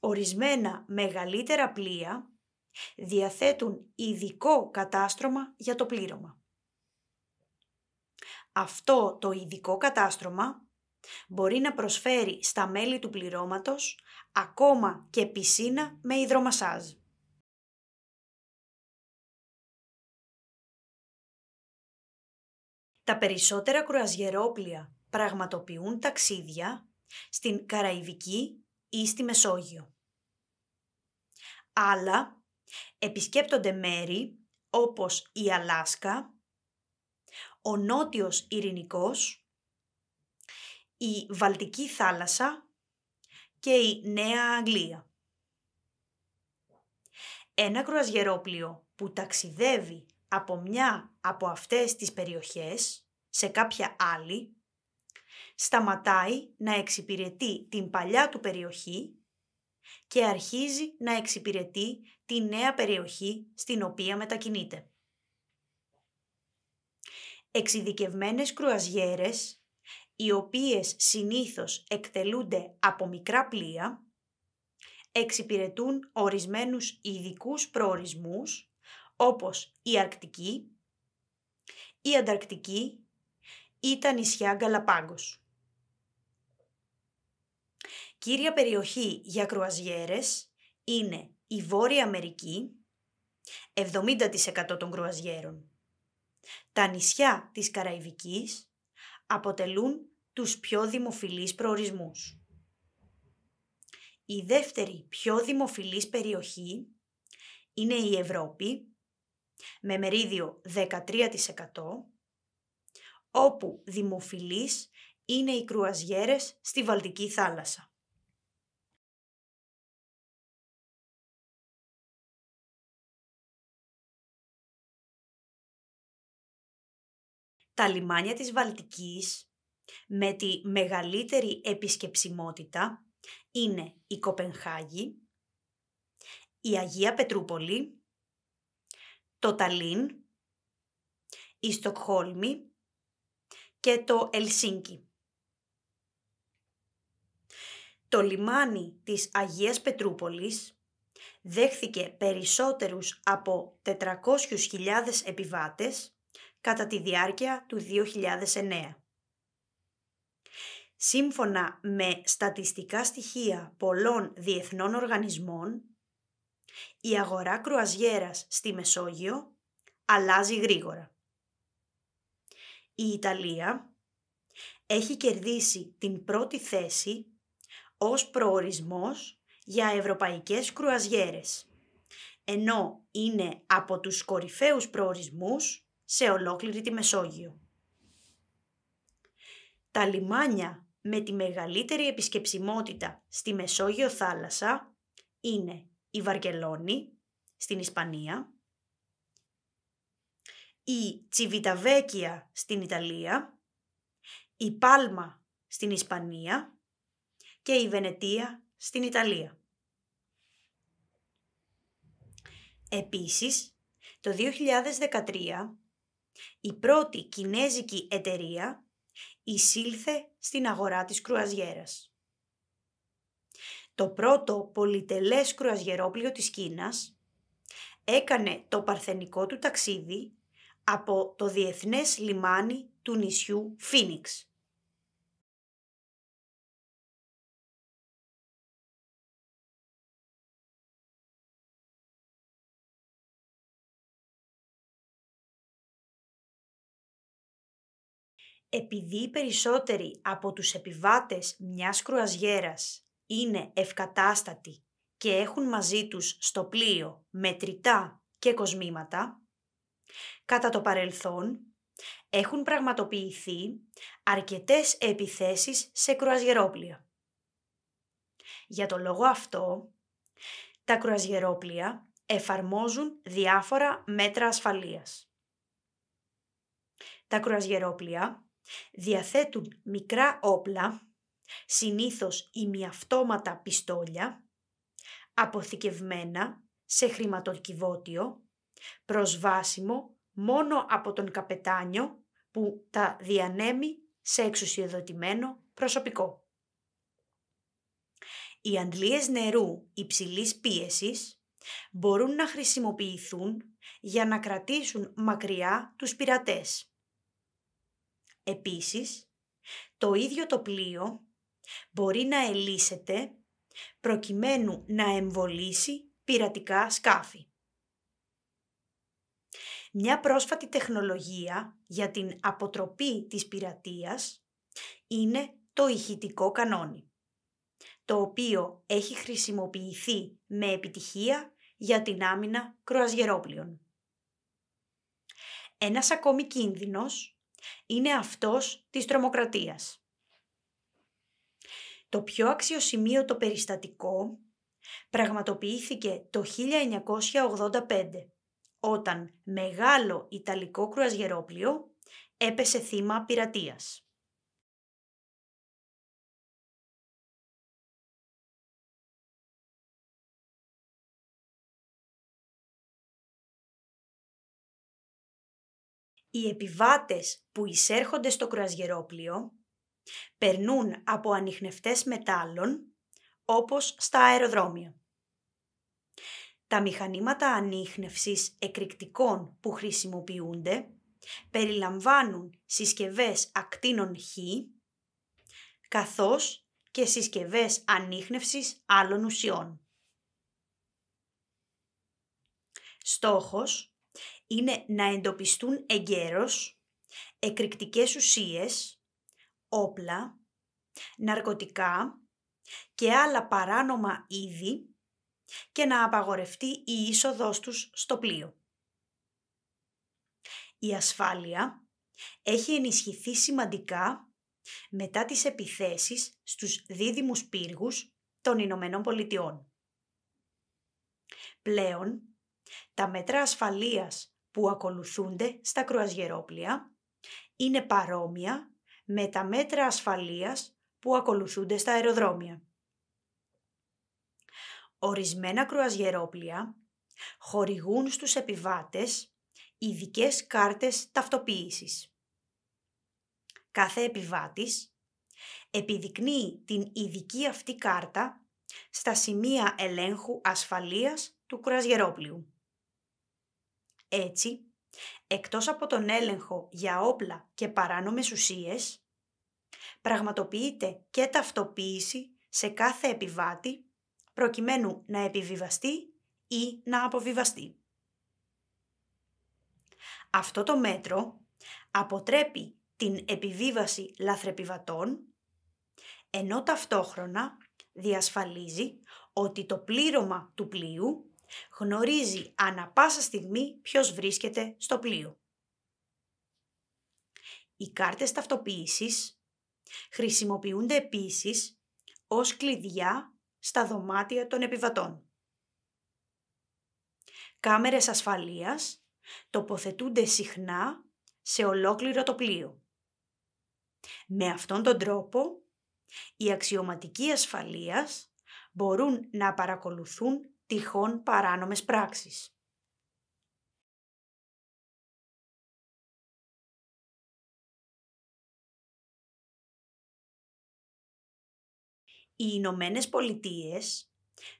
ορισμένα μεγαλύτερα πλοία διαθέτουν ειδικό κατάστρωμα για το πλήρωμα. Αυτό το ειδικό κατάστρωμα μπορεί να προσφέρει στα μέλη του πληρώματος ακόμα και πισίνα με υδρομασάζ. Τα περισσότερα κρουαζιερόπλια πραγματοποιούν ταξίδια στην Καραϊβική ή στη Μεσόγειο. Άλλα επισκέπτονται μέρη όπως η Αλάσκα, ο Νότιος Ειρηνικός, η Βαλτική θάλασσα και η Νέα Αγγλία. Ένα κρουαζιερόπλιο που ταξιδεύει από μια από αυτές τις περιοχές σε κάποια άλλη, σταματάει να εξυπηρετεί την παλιά του περιοχή και αρχίζει να εξυπηρετεί τη νέα περιοχή στην οποία μετακινείται. Εξειδικευμένες κρουαζιέρες, οι οποίες συνήθως εκτελούνται από μικρά πλοία, εξυπηρετούν ορισμένους ειδικούς προορισμούς όπως η Αρκτική, η Ανταρκτική ή τα νησιά Γκαλαπάγκος. Κύρια περιοχή για κρουαζιέρες είναι η Βόρεια Αμερική, 70% των κρουαζιέρων. Τα νησιά της Καραϊβικής αποτελούν τους πιο δημοφιλείς προορισμούς. Η δεύτερη πιο δημοφιλής περιοχή είναι η Ευρώπη, με μερίδιο 13%, όπου δημοφιλείς είναι οι κρουαζιέρες στη Βαλτική θάλασσα. Τα λιμάνια της Βαλτικής με τη μεγαλύτερη επισκεψιμότητα είναι η Κοπενχάγη, η Αγία Πετρούπολη, το Ταλίν, η Στοκχόλμη και το Ελσίνκι. Το λιμάνι της Αγίας Πετρούπολης δέχθηκε περισσότερους από 400.000 επιβάτες κατά τη διάρκεια του 2009. Σύμφωνα με στατιστικά στοιχεία πολλών διεθνών οργανισμών, η αγορά κρουαζιέρας στη Μεσόγειο αλλάζει γρήγορα. Η Ιταλία έχει κερδίσει την πρώτη θέση ως προορισμός για ευρωπαϊκές κρουαζιέρες, ενώ είναι από τους κορυφαίους προορισμούς σε ολόκληρη τη Μεσόγειο. Τα λιμάνια με τη μεγαλύτερη επισκεψιμότητα στη Μεσόγειο θάλασσα είναι η Βαρκελόνη στην Ισπανία, η Τσιβιταβέκια στην Ιταλία, η Πάλμα στην Ισπανία και η Βενετία στην Ιταλία. Επίσης, το 2013 η πρώτη κινέζικη εταιρεία εισήλθε στην αγορά της κρουαζιέρας. Το πρώτο πολυτελές κρουαζιερόπλιο της Κίνας έκανε το παρθενικό του ταξίδι από το διεθνές λιμάνι του νησιού Φίνιξ. Επειδή οι περισσότεροι από τους επιβάτες μιας κρουαζιέρας είναι ευκατάστατοι και έχουν μαζί τους στο πλοίο μετρητά και κοσμήματα, κατά το παρελθόν έχουν πραγματοποιηθεί αρκετές επιθέσεις σε κρουαζιερόπλια. Για το λόγο αυτό, τα κρουαζιερόπλια εφαρμόζουν διάφορα μέτρα ασφαλείας. Τα κρουαζιερόπλια διαθέτουν μικρά όπλα, συνήθως ημιαυτόματα πιστόλια, αποθηκευμένα σε χρηματοκιβώτιο, προσβάσιμο μόνο από τον καπετάνιο που τα διανέμει σε εξουσιοδοτημένο προσωπικό. Οι αντλίες νερού υψηλής πίεσης μπορούν να χρησιμοποιηθούν για να κρατήσουν μακριά τους πειρατές. Επίσης, το ίδιο το πλοίο μπορεί να ελίσσεται προκειμένου να εμβολήσει πειρατικά σκάφη. Μια πρόσφατη τεχνολογία για την αποτροπή της πειρατείας είναι το ηχητικό κανόνι, το οποίο έχει χρησιμοποιηθεί με επιτυχία για την άμυνα κροαζιερόπλων. Ένας ακόμη κίνδυνος είναι αυτός της τρομοκρατίας. Το πιο αξιοσημείωτο περιστατικό πραγματοποιήθηκε το 1985 όταν μεγάλο Ιταλικό κρουαζιερόπλιο έπεσε θύμα πειρατείας. Οι επιβάτες που εισέρχονται στο κρουαζιερόπλιο περνούν από ανιχνευτές μετάλλων όπως στα αεροδρόμια. Τα μηχανήματα ανίχνευσης εκρηκτικών που χρησιμοποιούνται περιλαμβάνουν συσκευές ακτίνων Χ, καθώς και συσκευές ανίχνευσης άλλων ουσιών. Στόχος είναι να εντοπιστούν εγκαίρως εκρηκτικές ουσίες, όπλα, ναρκωτικά και άλλα παράνομα είδη και να απαγορευτεί η είσοδός τους στο πλοίο. Η ασφάλεια έχει ενισχυθεί σημαντικά μετά τις επιθέσεις στους δίδυμους πύργους των Ηνωμένων Πολιτειών. Πλέον, τα μέτρα ασφαλείας που ακολουθούνται στα κρουαζιερόπλια είναι παρόμοια με τα μέτρα ασφαλείας που ακολουθούνται στα αεροδρόμια. Ορισμένα κρουαζιερόπλια χορηγούν στους επιβάτες ειδικές κάρτες ταυτοποίησης. Κάθε επιβάτης επιδεικνύει την ειδική αυτή κάρτα στα σημεία ελέγχου ασφαλείας του κρουαζιερόπλιου. Έτσι, εκτός από τον έλεγχο για όπλα και παράνομες ουσίες, πραγματοποιείται και ταυτοποίηση σε κάθε επιβάτη προκειμένου να επιβιβαστεί ή να αποβιβαστεί. Αυτό το μέτρο αποτρέπει την επιβίβαση λαθρεπιβατών, ενώ ταυτόχρονα διασφαλίζει ότι το πλήρωμα του πλοίου γνωρίζει ανα πάσα στιγμή ποιος βρίσκεται στο πλοίο. Οι κάρτες ταυτοποίησης χρησιμοποιούνται επίσης ως κλειδιά στα δωμάτια των επιβατών. Κάμερες ασφαλείας τοποθετούνται συχνά σε ολόκληρο το πλοίο. Με αυτόν τον τρόπο, οι αξιωματικοί ασφαλείας μπορούν να παρακολουθούν τυχόν παράνομες πράξεις. Οι Ηνωμένες Πολιτείες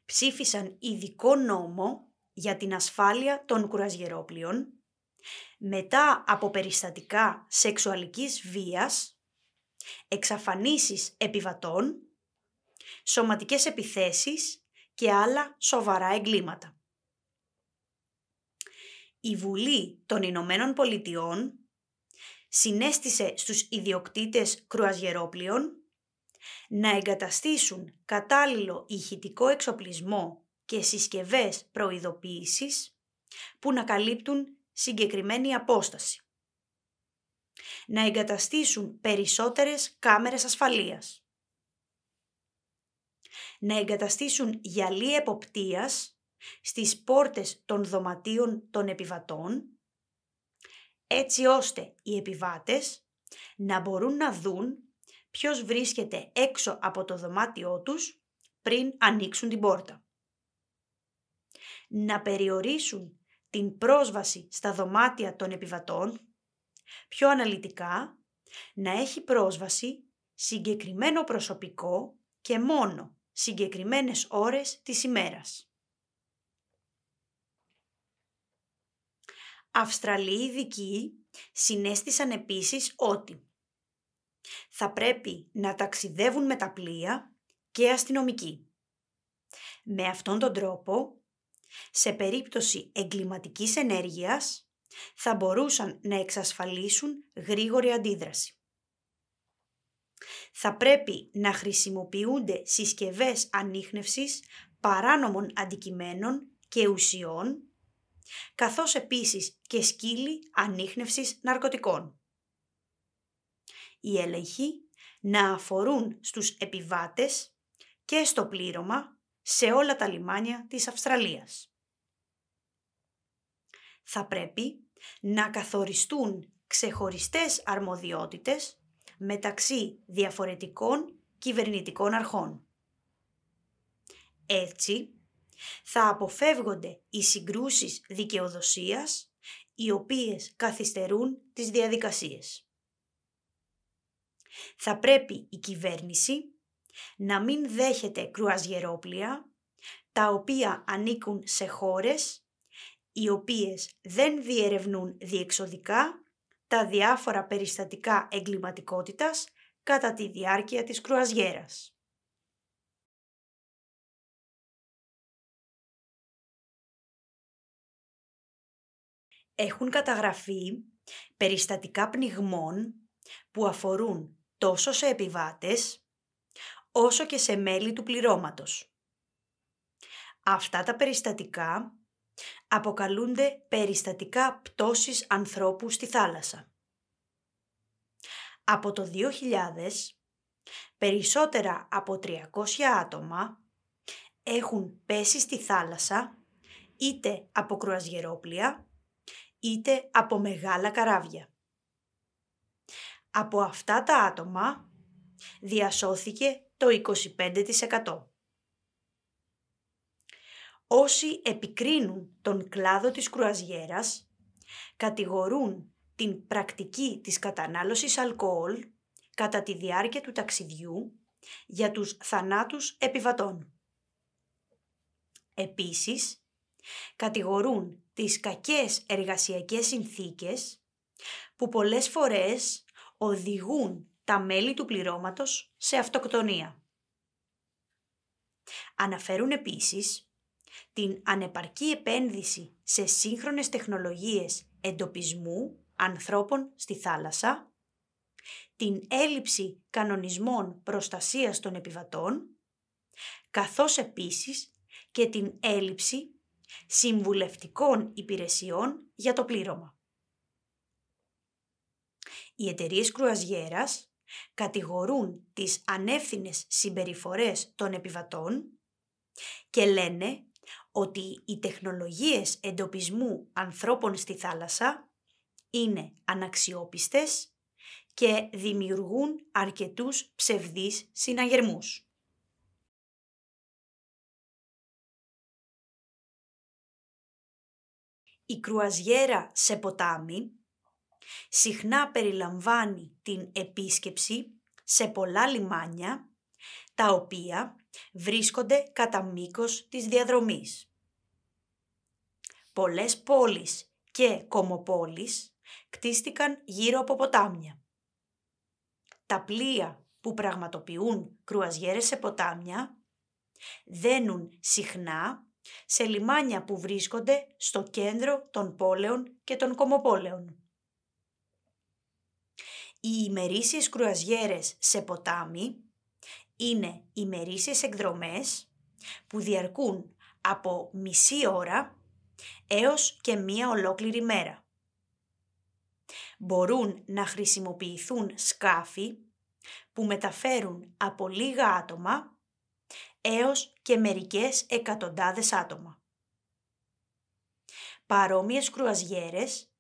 ψήφισαν ειδικό νόμο για την ασφάλεια των κουραζιερόπλιων μετά από περιστατικά σεξουαλικής βίας, εξαφανίσεις επιβατών, σωματικές επιθέσεις και άλλα σοβαρά εγκλήματα. Η Βουλή των Ηνωμένων Πολιτειών συνέστησε στους ιδιοκτήτες κρουαζιερόπλιων να εγκαταστήσουν κατάλληλο ηχητικό εξοπλισμό και συσκευές προειδοποίησης που να καλύπτουν συγκεκριμένη απόσταση. Να εγκαταστήσουν περισσότερες κάμερες ασφαλείας. Να εγκαταστήσουν γυαλί εποπτείας στις πόρτες των δωματίων των επιβατών, έτσι ώστε οι επιβάτες να μπορούν να δουν ποιος βρίσκεται έξω από το δωμάτιό τους πριν ανοίξουν την πόρτα. Να περιορίσουν την πρόσβαση στα δωμάτια των επιβατών, πιο αναλυτικά, να έχει πρόσβαση συγκεκριμένο προσωπικό και μόνο συγκεκριμένες ώρες της ημέρας. Αυστραλοί ειδικοί συνέστησαν επίσης ότι θα πρέπει να ταξιδεύουν με τα πλοία και αστυνομικοί. Με αυτόν τον τρόπο σε περίπτωση εγκληματικής ενέργειας θα μπορούσαν να εξασφαλίσουν γρήγορη αντίδραση. Θα πρέπει να χρησιμοποιούνται συσκευές ανείχνευσης παράνομων αντικειμένων και ουσιών, καθώς επίσης και σκύλοι ανείχνευσης ναρκωτικών. Οι έλεγχοι να αφορούν στους επιβάτες και στο πλήρωμα σε όλα τα λιμάνια της Αυστραλίας. Θα πρέπει να καθοριστούν ξεχωριστές αρμοδιότητες μεταξύ διαφορετικών κυβερνητικών αρχών. Έτσι, θα αποφεύγονται οι συγκρούσεις δικαιοδοσίας οι οποίες καθυστερούν τις διαδικασίες. Θα πρέπει η κυβέρνηση να μην δέχεται κρουαζιερόπλια τα οποία ανήκουν σε χώρες οι οποίες δεν διερευνούν διεξοδικά τα διάφορα περιστατικά εγκληματικότητας κατά τη διάρκεια της κρουαζιέρας. Έχουν καταγραφεί περιστατικά πνιγμών που αφορούν τόσο σε επιβάτες όσο και σε μέλη του πληρώματος. Αυτά τα περιστατικά αποκαλούνται περιστατικά πτώσης ανθρώπου στη θάλασσα. Από το 2000, περισσότερα από 300 άτομα έχουν πέσει στη θάλασσα είτε από κρουαζιερόπλια είτε από μεγάλα καράβια. Από αυτά τα άτομα διασώθηκε το 25%. Όσοι επικρίνουν τον κλάδο της κρουαζιέρας κατηγορούν την πρακτική της κατανάλωσης αλκοόλ κατά τη διάρκεια του ταξιδιού για τους θανάτους επιβατών. Επίσης, κατηγορούν τις κακές εργασιακές συνθήκες που πολλές φορές οδηγούν τα μέλη του πληρώματος σε αυτοκτονία. Αναφέρουν επίσης την ανεπαρκή επένδυση σε σύγχρονες τεχνολογίες εντοπισμού ανθρώπων στη θάλασσα, την έλλειψη κανονισμών προστασίας των επιβατών, καθώς επίσης και την έλλειψη συμβουλευτικών υπηρεσιών για το πλήρωμα. Οι εταιρείες κρουαζιέρας κατηγορούν τις ανεύθυνες συμπεριφορές των επιβατών και λένε ότι οι τεχνολογίες εντοπισμού ανθρώπων στη θάλασσα είναι αναξιόπιστες και δημιουργούν αρκετούς ψευδείς συναγερμούς. Η κρουαζιέρα σε ποτάμι συχνά περιλαμβάνει την επίσκεψη σε πολλά λιμάνια, τα οποία βρίσκονται κατά μήκος της διαδρομής. Πολλές πόλεις και κομοπόλεις κτίστηκαν γύρω από ποτάμια. Τα πλοία που πραγματοποιούν κρουαζιέρες σε ποτάμια δένουν συχνά σε λιμάνια που βρίσκονται στο κέντρο των πόλεων και των κομοπόλεων. Οι ημερήσιες κρουαζιέρες σε ποτάμι είναι ημερήσιες εκδρομές που διαρκούν από μισή ώρα έως και μία ολόκληρη μέρα. Μπορούν να χρησιμοποιηθούν σκάφη που μεταφέρουν από λίγα άτομα έως και μερικές εκατοντάδες άτομα. Παρόμοιες κρουαζιέρες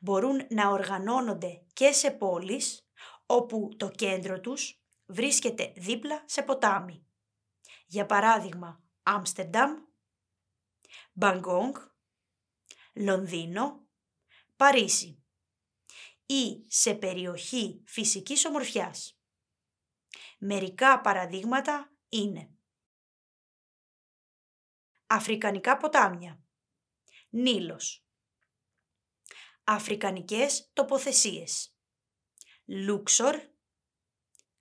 μπορούν να οργανώνονται και σε πόλεις όπου το κέντρο τους βρίσκεται δίπλα σε ποτάμι. Για παράδειγμα, Άμστερνταμ, Μπαγκόγκ, Λονδίνο, Παρίσι ή σε περιοχή φυσικής ομορφιάς. Μερικά παραδείγματα είναι Αφρικανικά ποτάμια Νίλος Αφρικανικές τοποθεσίες Λούξορ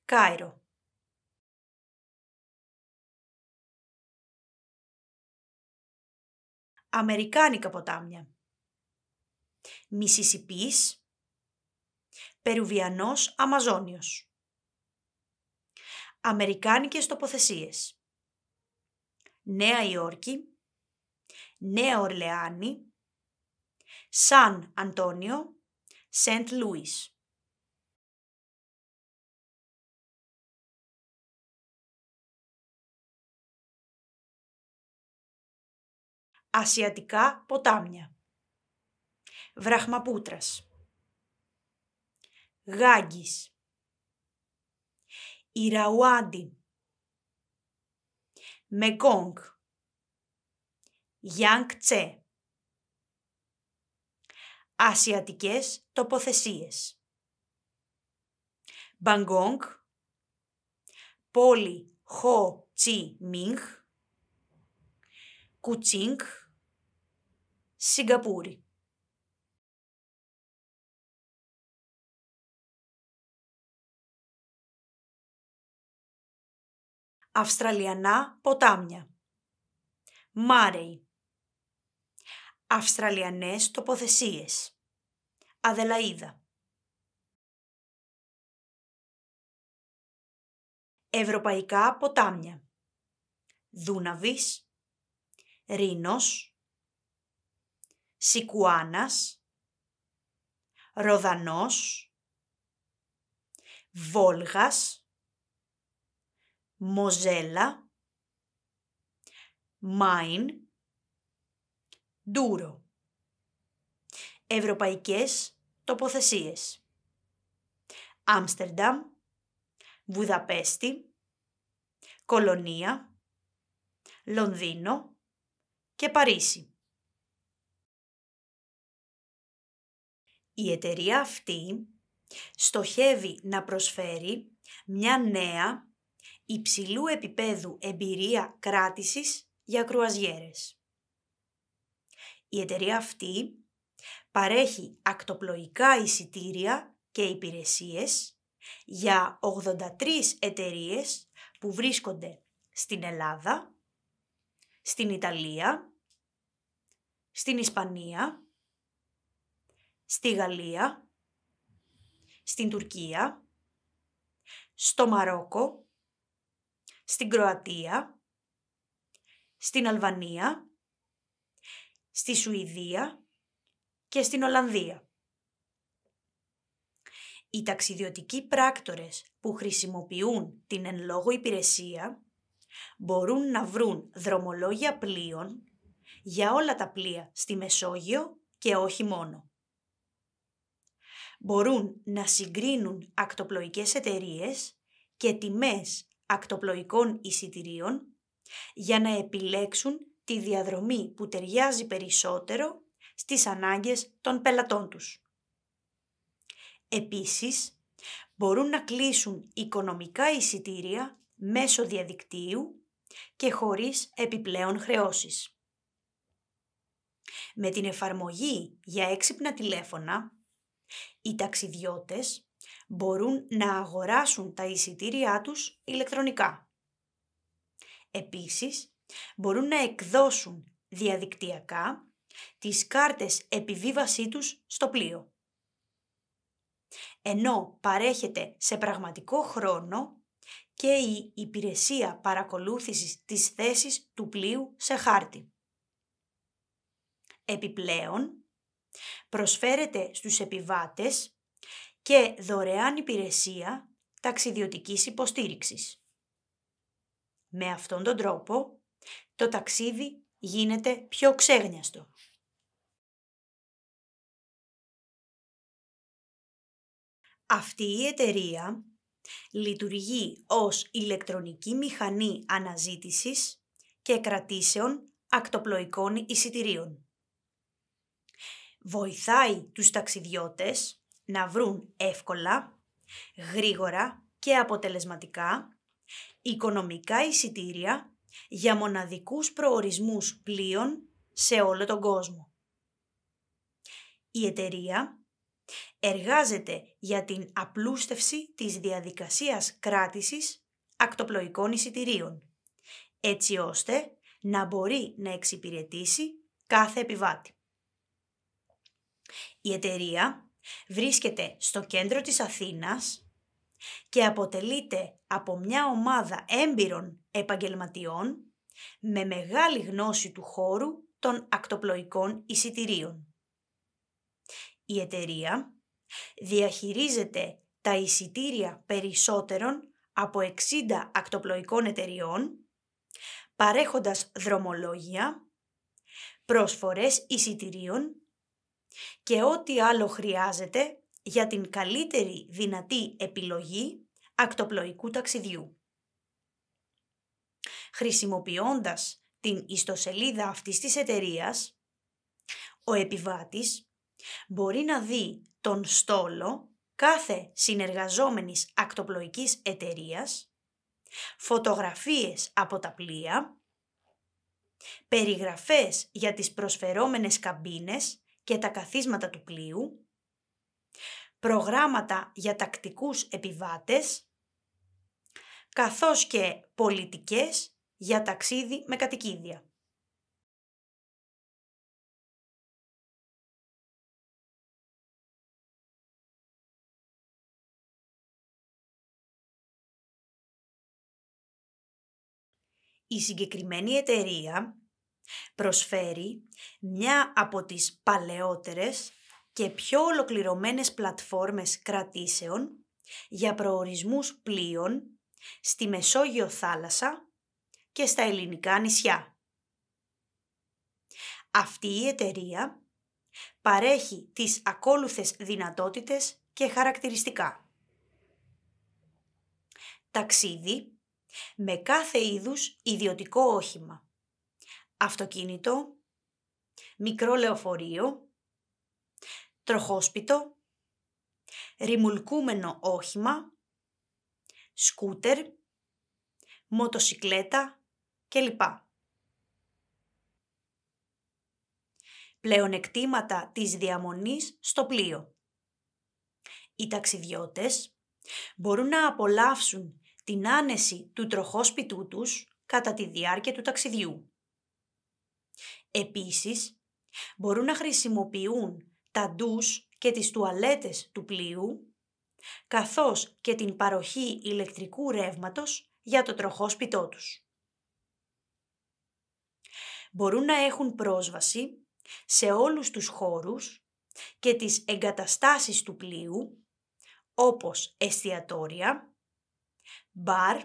Κάιρο. Αμερικάνικα ποτάμια. Μισισιπής Περουβιανός Αμαζόνιος. Αμερικάνικες τοποθεσίες. Νέα Υόρκη. Νέα Ορλεάνη. Σαν Αντώνιο. Σεντ Λούις Ασιατικά ποτάμια. Βραχμαπούτρας. Γάγκης. Ιραουάντι. Μεκόγκ. Γιάνγκ Τσε. Ασιατικές τοποθεσίες. Μπαγκόγκ. Πόλη Χο Τσι Μίνγκ. Κουτσίνγκ, Σιγκαπούρη. Αυστραλιανά ποτάμια. Μάρεϊ. Αυστραλιανές τοποθεσίες. Αδελαίδα. Ευρωπαϊκά ποτάμια. Δούναβης, Ρήνος, Σικουάνας, Ροδανός, Βόλγας, Μοζέλα, Μάιν, Ντούρο. Ευρωπαϊκές τοποθεσίες. Άμστερνταμ, Βουδαπέστη, Κολονία, Λονδίνο, και Παρίσι. Η εταιρεία αυτή στοχεύει να προσφέρει μια νέα υψηλού επίπεδου εμπειρία κράτησης για κρουαζιέρες. Η εταιρεία αυτή παρέχει ακτοπλοϊκά εισιτήρια και υπηρεσίες για 83 εταιρείες που βρίσκονται στην Ελλάδα, στην Ιταλία, στην Ισπανία, στη Γαλλία, στην Τουρκία, στο Μαρόκο, στην Κροατία, στην Αλβανία, στη Σουηδία και στην Ολλανδία. Οι ταξιδιωτικοί πράκτορες που χρησιμοποιούν την εν λόγω υπηρεσία μπορούν να βρουν δρομολόγια πλοίων για όλα τα πλοία στη Μεσόγειο και όχι μόνο. Μπορούν να συγκρίνουν ακτοπλοϊκές εταιρείες και τιμές ακτοπλοϊκών εισιτηρίων για να επιλέξουν τη διαδρομή που ταιριάζει περισσότερο στις ανάγκες των πελατών τους. Επίσης, μπορούν να κλείσουν οικονομικά εισιτήρια μέσω διαδικτύου και χωρίς επιπλέον χρεώσεις. Με την εφαρμογή για έξυπνα τηλέφωνα, οι ταξιδιώτες μπορούν να αγοράσουν τα εισιτήριά τους ηλεκτρονικά. Επίσης, μπορούν να εκδώσουν διαδικτυακά τις κάρτες επιβίβασή τους στο πλοίο. Ενώ παρέχεται σε πραγματικό χρόνο και η υπηρεσία παρακολούθησης της θέσης του πλοίου σε χάρτη. Επιπλέον, προσφέρεται στους επιβάτες και δωρεάν υπηρεσία ταξιδιωτικής υποστήριξης. Με αυτόν τον τρόπο, το ταξίδι γίνεται πιο ξέγνιαστο. Αυτή η εταιρεία λειτουργεί ως ηλεκτρονική μηχανή αναζήτησης και κρατήσεων ακτοπλοϊκών εισιτηρίων. Βοηθάει τους ταξιδιώτες να βρουν εύκολα, γρήγορα και αποτελεσματικά οικονομικά εισιτήρια για μοναδικούς προορισμούς πλοίων σε όλο τον κόσμο. Η εταιρεία εργάζεται για την απλούστευση της διαδικασίας κράτησης ακτοπλοϊκών εισιτηρίων, έτσι ώστε να μπορεί να εξυπηρετήσει κάθε επιβάτη. Η εταιρεία βρίσκεται στο κέντρο της Αθήνας και αποτελείται από μια ομάδα έμπειρων επαγγελματιών με μεγάλη γνώση του χώρου των ακτοπλοϊκών εισιτηρίων. Η εταιρεία διαχειρίζεται τα εισιτήρια περισσότερων από 60 ακτοπλοϊκών εταιριών, παρέχοντας δρομολόγια, πρόσφορες εισιτηρίων και ό,τι άλλο χρειάζεται για την καλύτερη δυνατή επιλογή ακτοπλοϊκού ταξιδιού. Χρησιμοποιώντας την ιστοσελίδα αυτής της εταιρείας, ο επιβάτης μπορεί να δει τον στόλο κάθε συνεργαζόμενης ακτοπλοϊκής εταιρείας, φωτογραφίες από τα πλοία, περιγραφές για τις προσφερόμενες καμπίνες και τα καθίσματα του πλοίου, προγράμματα για τακτικούς επιβάτες, καθώς και πολιτικές για ταξίδι με κατοικίδια. Η συγκεκριμένη εταιρεία προσφέρει μια από τις παλαιότερες και πιο ολοκληρωμένες πλατφόρμες κρατήσεων για προορισμούς πλοίων στη Μεσόγειο θάλασσα και στα ελληνικά νησιά. Αυτή η εταιρεία παρέχει τις ακόλουθες δυνατότητες και χαρακτηριστικά. Ταξίδι με κάθε είδους ιδιωτικό όχημα. Αυτοκίνητο, μικρό λεωφορείο, τροχόσπιτο, ρημουλκούμενο όχημα, σκούτερ, μοτοσικλέτα κλπ. Πλεονεκτήματα της διαμονής στο πλοίο. Οι ταξιδιώτες μπορούν να απολαύσουν την άνεση του τροχόσπιτού τους κατά τη διάρκεια του ταξιδιού. Επίσης, μπορούν να χρησιμοποιούν τα ντους και τις τουαλέτες του πλοίου, καθώς και την παροχή ηλεκτρικού ρεύματος για το τροχόσπιτό τους. Μπορούν να έχουν πρόσβαση σε όλους τους χώρους και τις εγκαταστάσεις του πλοίου, όπως εστιατόρια, μπαρ,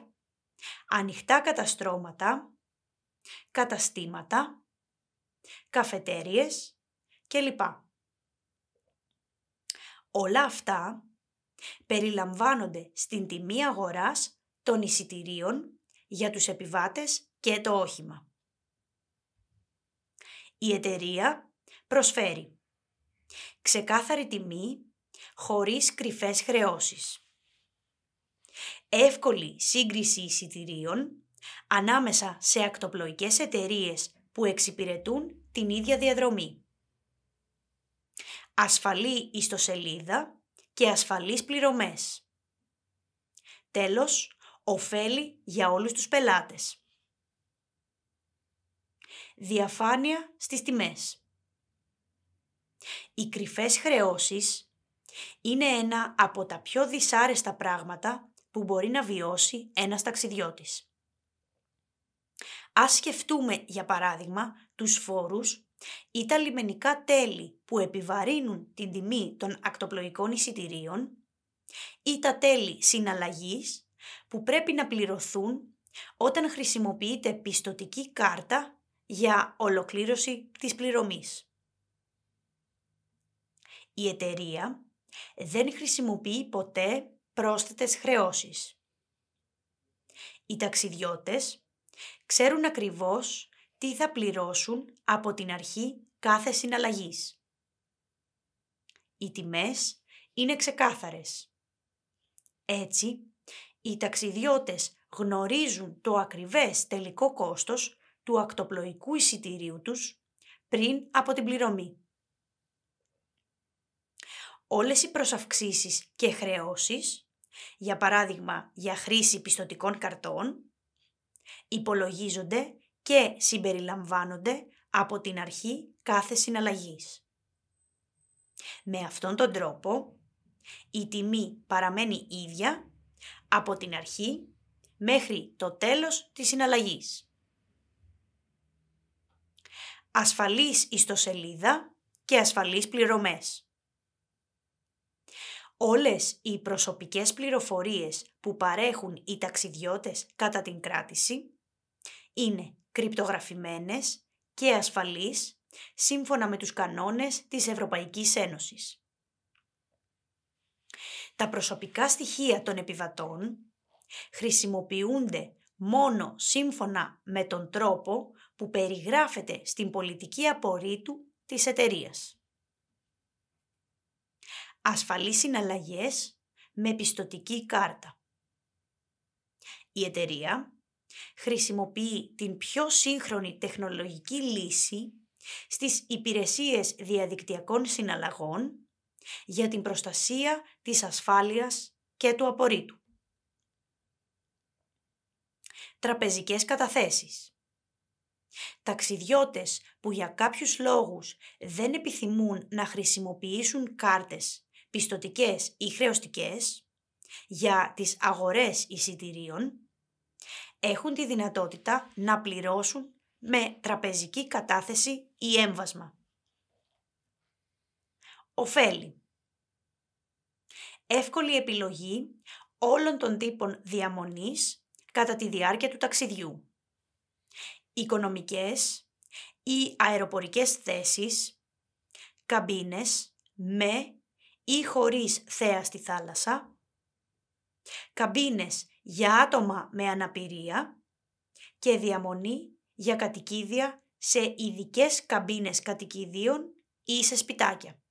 ανοιχτά καταστρώματα, καταστήματα, καφετέριες κλπ. Όλα αυτά περιλαμβάνονται στην τιμή αγοράς των εισιτηρίων για τους επιβάτες και το όχημα. Η εταιρεία προσφέρει ξεκάθαρη τιμή χωρίς κρυφές χρεώσεις. Εύκολη σύγκριση εισιτηρίων ανάμεσα σε ακτοπλοϊκές εταιρείες που εξυπηρετούν την ίδια διαδρομή ασφαλή ιστοσελίδα και ασφαλείς πληρωμές. Τέλος, ωφέλη για όλους τους πελάτες. Διαφάνεια στις τιμές. Οι κρυφές χρεώσεις είναι ένα από τα πιο δυσάρεστα πράγματα που μπορεί να βιώσει ένας ταξιδιώτης. Ας σκεφτούμε, για παράδειγμα, τους φόρους ή τα λιμενικά τέλη που επιβαρύνουν την τιμή των ακτοπλοϊκών εισιτηρίων ή τα τέλη συναλλαγής που πρέπει να πληρωθούν όταν χρησιμοποιείται πιστοτική κάρτα για ολοκλήρωση της πληρωμής. Η εταιρεία δεν χρησιμοποιεί ποτέ πρόσθετες χρεώσεις. Οι ταξιδιώτες ξέρουν ακριβώς τι θα πληρώσουν από την αρχή κάθε συναλλαγής. Οι τιμές είναι ξεκάθαρες. Έτσι, οι ταξιδιώτες γνωρίζουν το ακριβές τελικό κόστος του ακτοπλοϊκού εισιτηρίου τους πριν από την πληρωμή. Όλες οι προσαυξήσεις και χρεώσεις, για παράδειγμα για χρήση πιστοτικών καρτών, υπολογίζονται και συμπεριλαμβάνονται από την αρχή κάθε συναλλαγής. Με αυτόν τον τρόπο, η τιμή παραμένει ίδια από την αρχή μέχρι το τέλος της συναλλαγής. Ασφαλής ιστοσελίδα και ασφαλείς πληρωμές. Όλες οι προσωπικές πληροφορίες που παρέχουν οι ταξιδιώτες κατά την κράτηση είναι κρυπτογραφημένες και ασφαλείς σύμφωνα με τους κανόνες της Ευρωπαϊκής Ένωσης. Τα προσωπικά στοιχεία των επιβατών χρησιμοποιούνται μόνο σύμφωνα με τον τρόπο που περιγράφεται στην πολιτική απορρίτου της εταιρείας. Ασφαλείς συναλλαγές με πιστοτική κάρτα. Η εταιρεία χρησιμοποιεί την πιο σύγχρονη τεχνολογική λύση στις υπηρεσίες διαδικτυακών συναλλαγών για την προστασία της ασφάλειας και του απορρίτου. Τραπεζικές καταθέσεις. Ταξιδιώτες που για κάποιους λόγους δεν επιθυμούν να χρησιμοποιήσουν κάρτες πιστοτικές ή χρεωστικές για τις αγορές εισιτηρίων έχουν τη δυνατότητα να πληρώσουν με τραπεζική κατάθεση ή έμβασμα. Οφέλη. Εύκολη επιλογή όλων των τύπων διαμονής κατά τη διάρκεια του ταξιδιού. Οικονομικές ή αεροπορικές θέσεις, καμπίνες με ή χωρίς θέα στη θάλασσα, καμπίνες για άτομα με αναπηρία και διαμονή για κατοικίδια σε ειδικές καμπίνες κατοικιδίων ή σε σπιτάκια.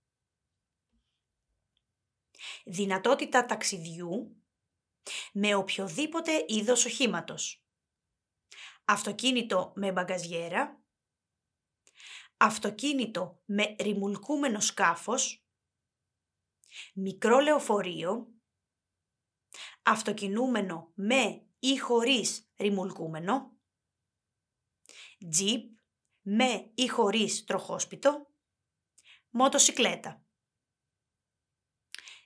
Δυνατότητα ταξιδιού με οποιοδήποτε είδος οχήματος. Αυτοκίνητο με μπαγκαζιέρα, αυτοκίνητο με ρημουλκούμενο σκάφος, μικρό λεωφορείο, αυτοκινούμενο με ή χωρίς ρημουλκούμενο, τζιπ με ή χωρίς τροχόσπιτο, μοτοσικλέτα.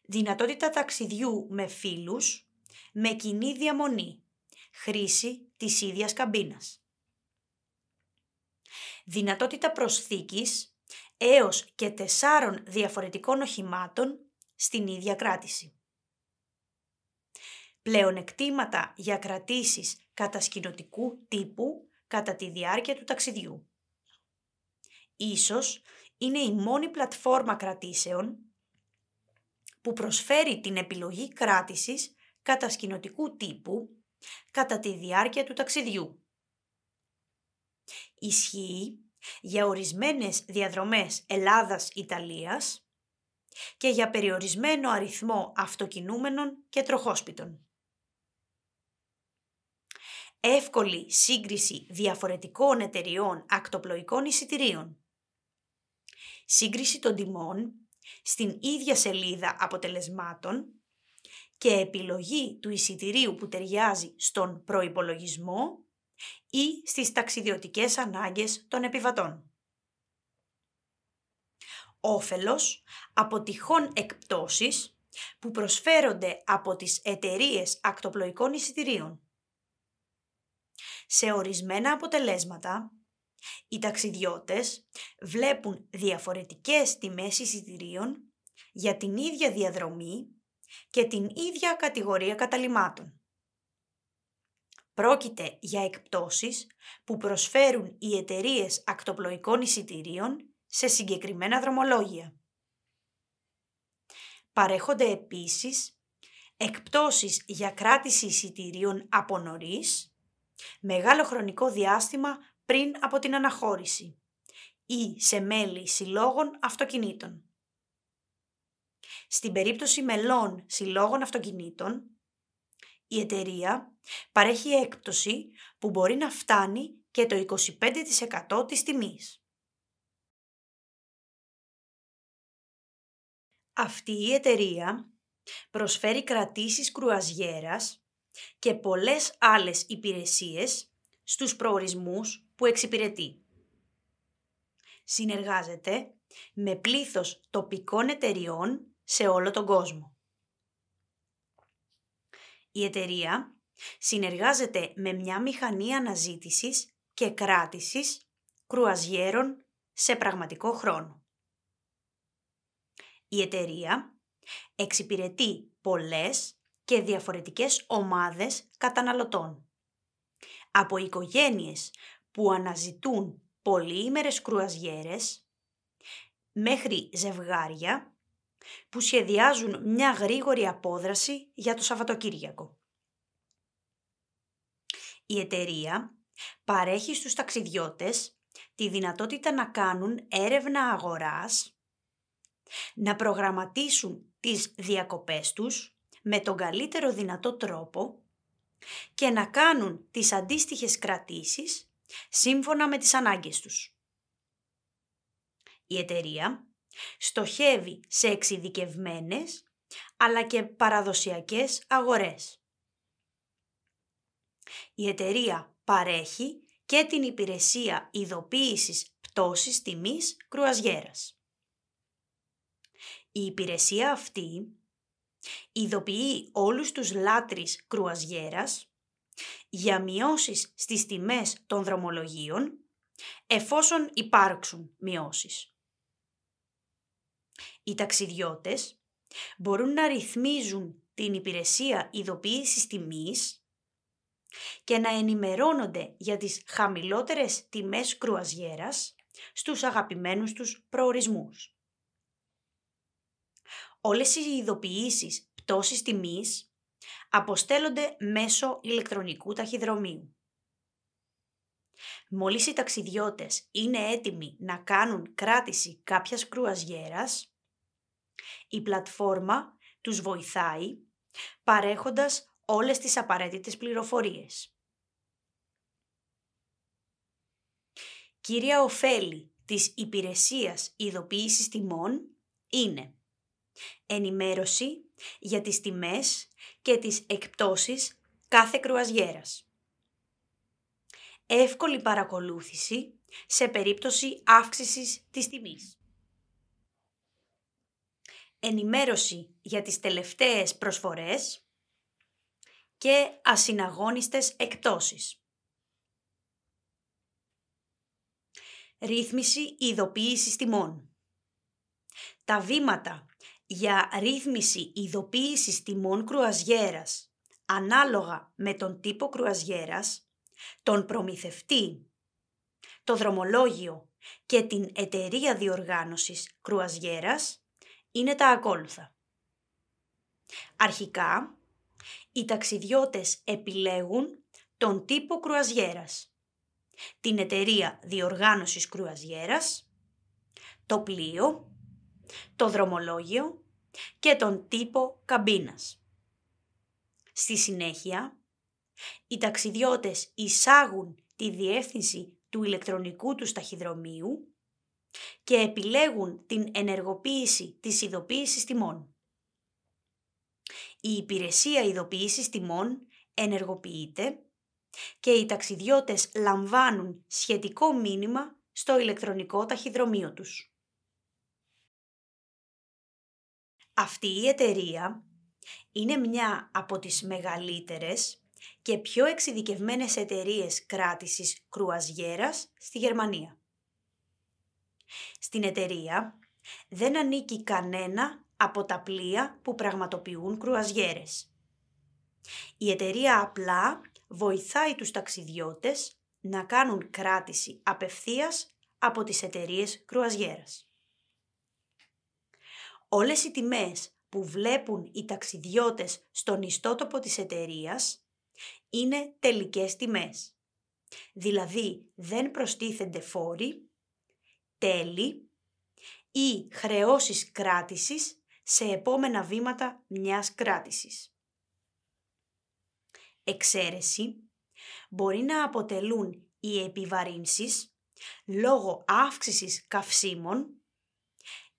Δυνατότητα ταξιδιού με φίλους, με κοινή διαμονή, χρήση της ίδιας καμπίνας. Δυνατότητα προσθήκης έως και τεσσάρων διαφορετικών οχημάτων στην ίδια κράτηση. Πλεονεκτήματα για κρατήσεις κατασκηνωτικού τύπου κατά τη διάρκεια του ταξιδιού. Ίσως είναι η μόνη πλατφόρμα κρατήσεων που προσφέρει την επιλογή κράτησης κατασκηνωτικού τύπου κατά τη διάρκεια του ταξιδιού. Ισχύει για ορισμένες διαδρομές Ελλάδας-Ιταλίας και για περιορισμένο αριθμό αυτοκινούμενων και τροχόσπιτων. Εύκολη σύγκριση διαφορετικών εταιριών ακτοπλοϊκών εισιτηρίων. Σύγκριση των τιμών στην ίδια σελίδα αποτελεσμάτων και επιλογή του εισιτηρίου που ταιριάζει στον προϋπολογισμό ή στις ταξιδιωτικές ανάγκες των επιβατών όφελος από τυχόν εκπτώσεις που προσφέρονται από τις εταιρείες ακτοπλοϊκών εισιτηρίων. Σε ορισμένα αποτελέσματα, οι ταξιδιώτες βλέπουν διαφορετικές τιμές εισιτηρίων για την ίδια διαδρομή και την ίδια κατηγορία καταλημάτων. Πρόκειται για εκπτώσεις που προσφέρουν οι εταιρείες ακτοπλοϊκών εισιτηρίων σε συγκεκριμένα δρομολόγια. Παρέχονται επίσης εκπτώσεις για κράτηση εισιτηρίων από νωρίς, μεγάλο χρονικό διάστημα πριν από την αναχώρηση ή σε μέλη συλλόγων αυτοκινήτων. Στην περίπτωση μελών συλλόγων αυτοκινήτων, η εταιρεία παρέχει έκπτωση που μπορεί να φτάνει και το 25% της τιμής. Αυτή η εταιρεία προσφέρει κρατήσεις κρουαζιέρας και πολλές άλλες υπηρεσίες στους προορισμούς που εξυπηρετεί. Συνεργάζεται με πλήθος τοπικών εταιριών σε όλο τον κόσμο. Η εταιρεία συνεργάζεται με μια μηχανή αναζήτησης και κράτησης κρουαζιέρων σε πραγματικό χρόνο. Η εταιρεία εξυπηρετεί πολλές και διαφορετικές ομάδες καταναλωτών. Από οικογένειες που αναζητούν πολύήμερες κρουαζιέρες μέχρι ζευγάρια που σχεδιάζουν μια γρήγορη απόδραση για το Σαββατοκύριακο. Η εταιρεία παρέχει στους ταξιδιώτες τη δυνατότητα να κάνουν έρευνα αγοράς, να προγραμματίσουν τις διακοπές τους με τον καλύτερο δυνατό τρόπο και να κάνουν τις αντίστοιχες κρατήσεις σύμφωνα με τις ανάγκες τους. Η εταιρεία στοχεύει σε εξειδικευμένες αλλά και παραδοσιακές αγορές. Η εταιρεία παρέχει και την υπηρεσία ειδοποίησης πτώσης τιμής κρουαζιέρας. Η υπηρεσία αυτή ειδοποιεί όλους τους λάτρεις κρουαζιέρας για μειώσεις στις τιμές των δρομολογίων εφόσον υπάρξουν μειώσεις. Οι ταξιδιώτες μπορούν να ρυθμίζουν την υπηρεσία ειδοποίησης τιμής και να ενημερώνονται για τις χαμηλότερες τιμές κρουαζιέρας στους αγαπημένους τους προορισμούς. Όλες οι ειδοποιήσεις πτώσης τιμής αποστέλλονται μέσω ηλεκτρονικού ταχυδρομείου. Μόλις οι ταξιδιώτες είναι έτοιμοι να κάνουν κράτηση κάποιας κρουαζιέρας, η πλατφόρμα τους βοηθάει παρέχοντας όλες τις απαραίτητες πληροφορίες. Κύρια ωφέλη της υπηρεσίας ειδοποίησης τιμών είναι ενημέρωση για τις τιμές και τις εκπτώσεις κάθε κρουαζιέρας εύκολη παρακολούθηση σε περίπτωση αύξησης της τιμής. Ενημέρωση για τις τελευταίες προσφορές και ασυναγώνιστες εκτόσεις. Ρύθμιση ειδοποίησης τιμών. Τα βήματα για ρύθμιση ειδοποίησης τιμών κρουαζιέρας ανάλογα με τον τύπο κρουαζιέρας τον προμηθευτή, το δρομολόγιο και την εταιρεία διοργάνωσης κρουαζιέρας είναι τα ακόλουθα. Αρχικά, οι ταξιδιώτες επιλέγουν τον τύπο κρουαζιέρας, την εταιρεία διοργάνωσης κρουαζιέρας, το πλοίο, το δρομολόγιο και τον τύπο καμπίνας. Στη συνέχεια, οι ταξιδιώτες εισάγουν τη διεύθυνση του ηλεκτρονικού τους ταχυδρομείου και επιλέγουν την ενεργοποίηση της ειδοποίησης τιμών. Η υπηρεσία ειδοποίησης τιμών ενεργοποιείται και οι ταξιδιώτες λαμβάνουν σχετικό μήνυμα στο ηλεκτρονικό ταχυδρομείο τους. Αυτή η εταιρεία είναι μια από τις μεγαλύτερες και πιο εξειδικευμένες εταιρείες κράτησης κρουαζιέρας στη Γερμανία. Στην εταιρεία δεν ανήκει κανένα από τα πλοία που πραγματοποιούν κρουαζιέρες. Η εταιρεία απλά βοηθάει τους ταξιδιώτες να κάνουν κράτηση απευθείας από τις εταιρείες κρουαζιέρας. Όλες οι τιμές που βλέπουν οι ταξιδιώτες στον ιστότοπο της εταιρείας είναι τελικές τιμές. Δηλαδή δεν προστίθενται φόροι, τέλη ή χρεώσεις κράτησης σε επόμενα βήματα μιας κράτησης. Εξαίρεση μπορεί να αποτελούν οι επιβαρύνσεις λόγω αύξησης καυσίμων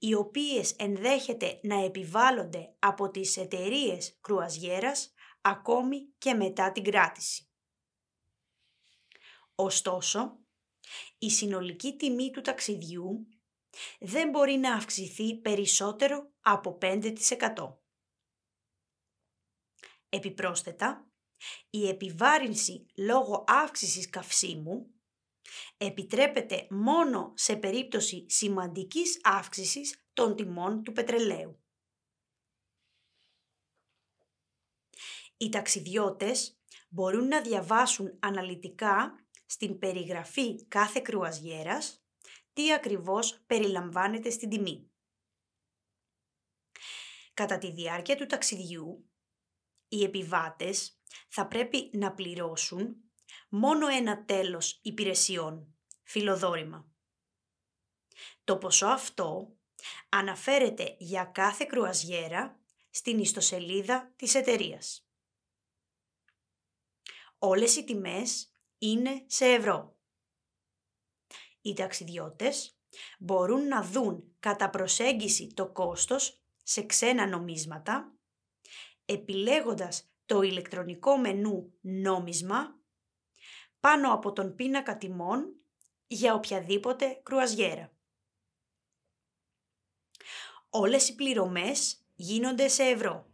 οι οποίες ενδέχεται να επιβάλλονται από τις εταιρείες κρουαζιέρας ακόμη και μετά την κράτηση. Ωστόσο, η συνολική τιμή του ταξιδιού δεν μπορεί να αυξηθεί περισσότερο από 5%. Επιπρόσθετα, η επιβάρυνση λόγω αύξησης καυσίμου επιτρέπεται μόνο σε περίπτωση σημαντικής αύξησης των τιμών του πετρελαίου. Οι ταξιδιώτες μπορούν να διαβάσουν αναλυτικά στην περιγραφή κάθε κρουαζιέρας τι ακριβώς περιλαμβάνεται στην τιμή. Κατά τη διάρκεια του ταξιδιού, οι επιβάτες θα πρέπει να πληρώσουν μόνο ένα τέλος υπηρεσιών, φιλοδόρημα. Το ποσό αυτό αναφέρεται για κάθε κρουαζιέρα στην ιστοσελίδα της εταιρείας. Όλες οι τιμές είναι σε ευρώ. Οι ταξιδιώτες μπορούν να δουν κατά προσέγγιση το κόστος σε ξένα νομίσματα, επιλέγοντας το ηλεκτρονικό μενού νόμισμα πάνω από τον πίνακα τιμών για οποιαδήποτε κρουαζιέρα. Όλες οι πληρωμές γίνονται σε ευρώ.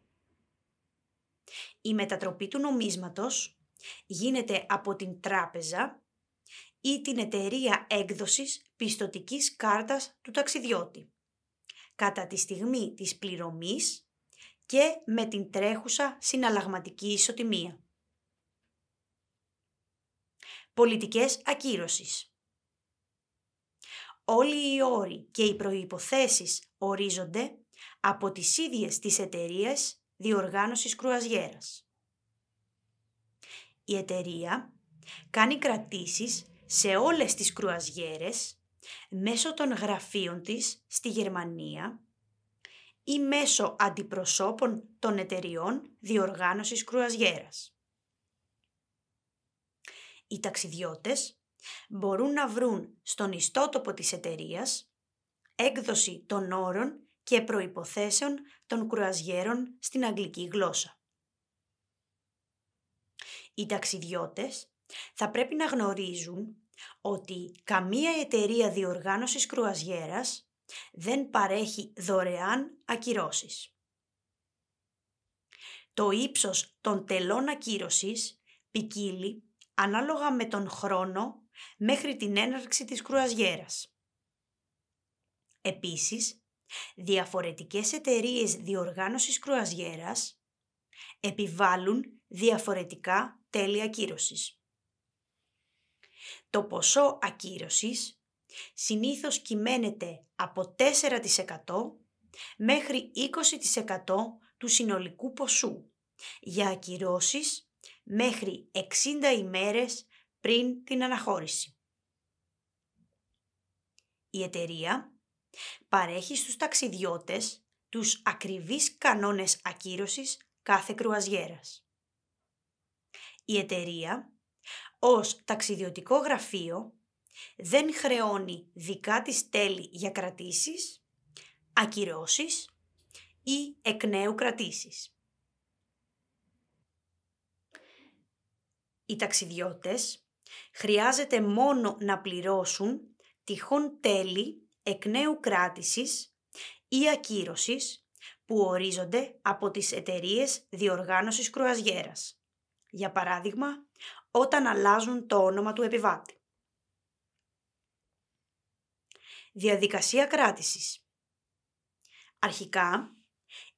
Η μετατροπή του νομίσματος γίνεται από την τράπεζα ή την εταιρεία έκδοσης πιστοτικής κάρτας του ταξιδιώτη κατά τη στιγμή της πληρωμής και με την τρέχουσα συναλλαγματική ισοτιμία. Πολιτικές ακύρωσης Όλοι οι όροι και οι προϋποθέσεις ορίζονται από τις ίδιες τις εταιρείες διοργάνωσης κρουαζιέρας. Η εταιρεία κάνει κρατήσεις σε όλες τις κρουαζιέρες μέσω των γραφείων της στη Γερμανία ή μέσω αντιπροσώπων των εταιριών διοργάνωσης κρουαζιέρας. Οι ταξιδιώτες μπορούν να βρουν στον ιστότοπο της εταιρείας έκδοση των όρων και προϋποθέσεων των κρουαζιέρων στην αγγλική γλώσσα. Οι ταξιδιώτες θα πρέπει να γνωρίζουν ότι καμία εταιρεία διοργάνωσης κρουαζιέρας δεν παρέχει δωρεάν ακυρώσεις. Το ύψος των τελών ακύρωσης ποικίλει ανάλογα με τον χρόνο μέχρι την έναρξη της κρουαζιέρας. Επίσης, διαφορετικές εταιρείες διοργάνωσης κρουαζιέρας επιβάλλουν διαφορετικά τέλη ακύρωσης. Το ποσό ακύρωσης συνήθως κυμαίνεται από 4% μέχρι 20% του συνολικού ποσού για ακυρώσεις μέχρι 60 ημέρες πριν την αναχώρηση. Η εταιρεία παρέχει στους ταξιδιώτες τους ακριβείς κανόνες ακύρωσης κάθε κρουαζιέρας. Η εταιρεία ως ταξιδιωτικό γραφείο δεν χρεώνει δικά της τέλη για κρατήσεις, ακυρώσεις ή εκ νέου κρατήσεις. Οι ταξιδιώτες χρειάζεται μόνο να πληρώσουν τυχόν τέλη εκ νέου κράτησης ή ακύρωσης που ορίζονται από τις εταιρείες διοργάνωσης κρουαζιέρας. Για παράδειγμα, όταν αλλάζουν το όνομα του επιβάτη. Διαδικασία κράτησης. Αρχικά,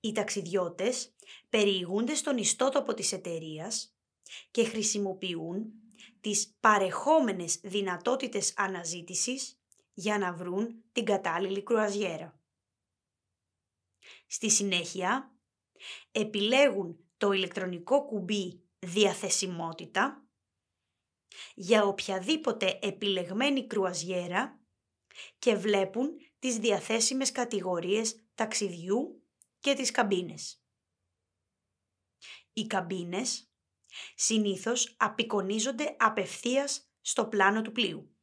οι ταξιδιώτες περιηγούνται στον ιστότοπο της εταιρείας και χρησιμοποιούν τις παρεχόμενες δυνατότητες αναζήτησης για να βρουν την κατάλληλη κρουαζιέρα. Στη συνέχεια, επιλέγουν το ηλεκτρονικό κουμπί «Διαθεσιμότητα» για οποιαδήποτε επιλεγμένη κρουαζιέρα και βλέπουν τις διαθέσιμες κατηγορίες ταξιδιού και τις καμπίνες. Οι καμπίνες συνήθως απεικονίζονται απευθείας στο πλάνο του πλοίου.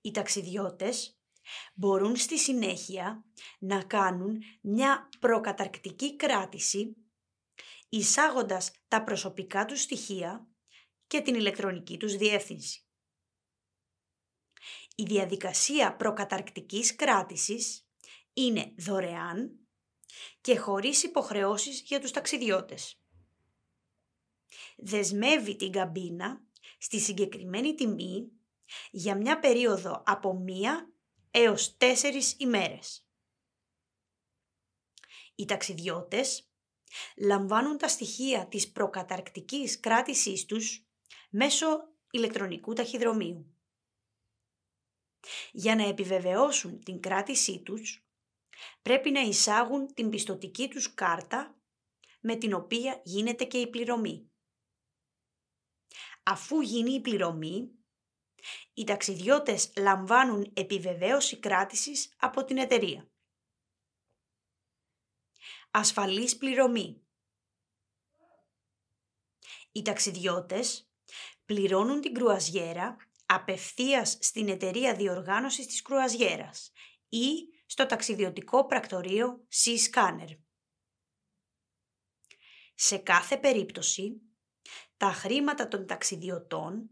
Οι ταξιδιώτες μπορούν στη συνέχεια να κάνουν μια προκαταρκτική κράτηση εισάγοντας τα προσωπικά τους στοιχεία και την ηλεκτρονική τους διεύθυνση. Η διαδικασία προκαταρκτικής κράτησης είναι δωρεάν και χωρίς υποχρεώσεις για τους ταξιδιώτες. Δεσμεύει την καμπίνα στη συγκεκριμένη τιμή για μια περίοδο από μία έως τέσσερις ημέρες. Οι ταξιδιώτες λαμβάνουν τα στοιχεία της προκαταρκτικής κράτησής τους μέσω ηλεκτρονικού ταχυδρομείου. Για να επιβεβαιώσουν την κράτησή τους, πρέπει να εισάγουν την πιστοτική τους κάρτα με την οποία γίνεται και η πληρωμή. Αφού γίνει η πληρωμή, οι ταξιδιώτες λαμβάνουν επιβεβαίωση κράτησης από την εταιρεία. Ασφαλής πληρωμή. Οι ταξιδιώτες πληρώνουν την κρουαζιέρα απευθείας στην εταιρεία διοργάνωσης της κρουαζιέρας ή στο ταξιδιωτικό πρακτορείο Sea-Scanner. Σε κάθε περίπτωση, τα χρήματα των ταξιδιωτών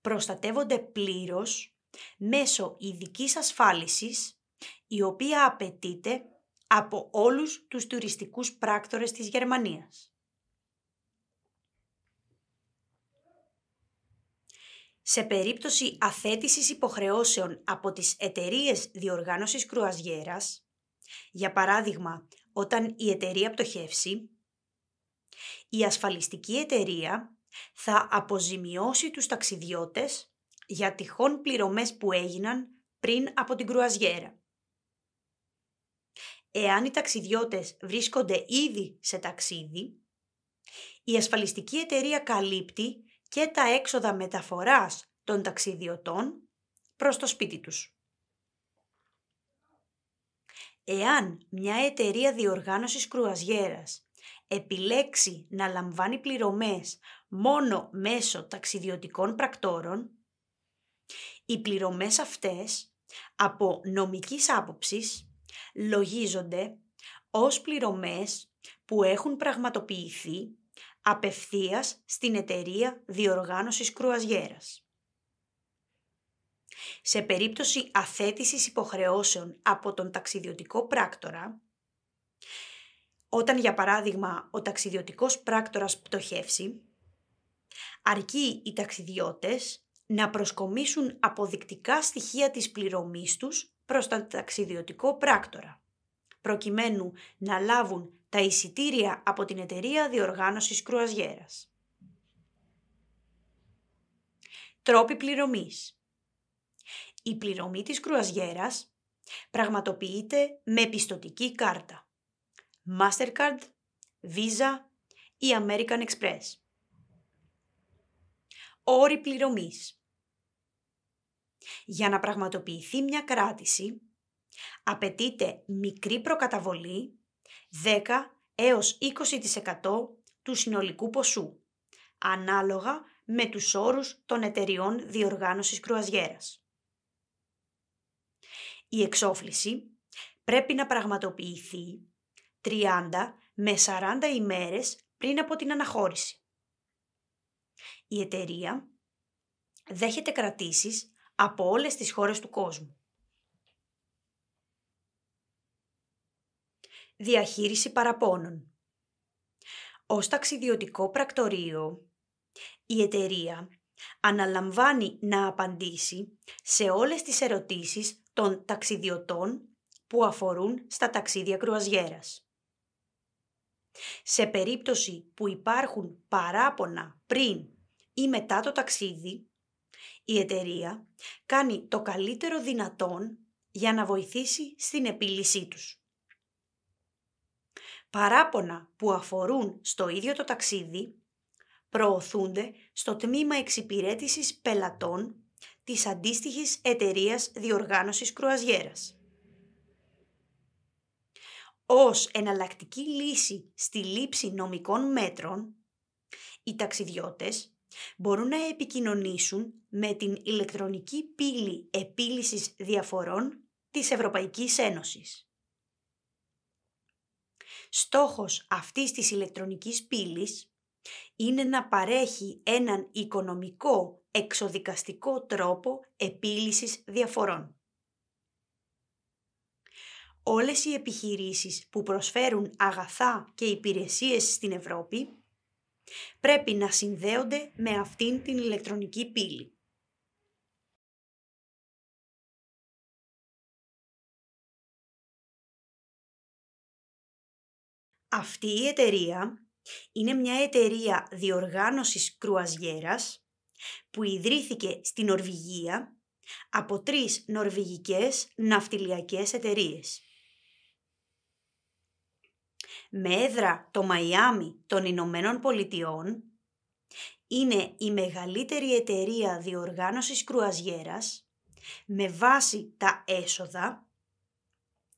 προστατεύονται πλήρως μέσω ειδικής ασφάλισης, η οποία απαιτείται από όλους τους τουριστικούς πράκτορες της Γερμανίας. Σε περίπτωση αθέτησης υποχρεώσεων από τις εταιρείες διοργάνωσης κρουαζιέρας, για παράδειγμα όταν η εταιρεία πτωχεύσει, η ασφαλιστική εταιρεία θα αποζημιώσει τους ταξιδιώτες για τυχόν πληρωμές που έγιναν πριν από την κρουαζιέρα. Εάν οι ταξιδιώτες βρίσκονται ήδη σε ταξίδι, η ασφαλιστική εταιρεία καλύπτει και τα έξοδα μεταφοράς των ταξιδιωτών προς το σπίτι τους. Εάν μια εταιρεία διοργάνωσης κρουαζιέρας επιλέξει να λαμβάνει πληρωμές μόνο μέσω ταξιδιωτικών πρακτόρων, οι πληρωμές αυτές από νομικής άποψης λογίζονται ως πληρωμές που έχουν πραγματοποιηθεί απευθείας στην εταιρεία διοργάνωσης κρουαζιέρας. Σε περίπτωση αθέτησης υποχρεώσεων από τον ταξιδιωτικό πράκτορα, όταν για παράδειγμα ο ταξιδιωτικός πράκτορας πτωχεύσει, αρκεί οι ταξιδιώτες να προσκομίσουν αποδεικτικά στοιχεία της πληρωμής τους προς τον ταξιδιωτικό πράκτορα, προκειμένου να λάβουν τα εισιτήρια από την εταιρεία διοργάνωσης κρουαζιέρας. Τρόποι πληρωμής. Η πληρωμή της κρουαζιέρας πραγματοποιείται με πιστοτική κάρτα. Mastercard, Visa ή American Express. Όροι πληρωμής. Για να πραγματοποιηθεί μια κράτηση, απαιτείται μικρή προκαταβολή 10 έως 20% του συνολικού ποσού, ανάλογα με τους όρους των εταιριών διοργάνωσης κρουαζιέρας. Η εξόφληση πρέπει να πραγματοποιηθεί 30 με 40 ημέρες πριν από την αναχώρηση. Η εταιρεία δέχεται κρατήσεις από όλες τις χώρες του κόσμου. Διαχείριση παραπώνων. Ως ταξιδιωτικό πρακτορείο, η εταιρεία αναλαμβάνει να απαντήσει σε όλες τις ερωτήσεις των ταξιδιωτών που αφορούν στα ταξίδια κρουαζιέρας. Σε περίπτωση που υπάρχουν παράπονα πριν ή μετά το ταξίδι, η εταιρεία κάνει το καλύτερο δυνατόν για να βοηθήσει στην επίλυσή τους. Παράπονα που αφορούν στο ίδιο το ταξίδι προωθούνται στο τμήμα εξυπηρέτησης πελατών της αντίστοιχης εταιρείας διοργάνωσης κρουαζιέρας. Ως εναλλακτική λύση στη λήψη νομικών μέτρων, οι ταξιδιώτες μπορούν να επικοινωνήσουν με την ηλεκτρονική πύλη επίλυσης διαφορών της Ευρωπαϊκής Ένωσης. Στόχος αυτής της ηλεκτρονικής πύλης είναι να παρέχει έναν οικονομικό εξοδικαστικό τρόπο επίλυσης διαφορών. Όλες οι επιχειρήσεις που προσφέρουν αγαθά και υπηρεσίες στην Ευρώπη πρέπει να συνδέονται με αυτήν την ηλεκτρονική πύλη. Αυτή η εταιρεία είναι μια εταιρεία διοργάνωσης κρουαζιέρας που ιδρύθηκε στη Νορβηγία από τρεις νορβηγικές ναυτιλιακές εταιρείες. Με έδρα το Μαϊάμι των Ηνωμένων Πολιτειών, είναι η μεγαλύτερη εταιρεία διοργάνωσης κρουαζιέρας με βάση τα έσοδα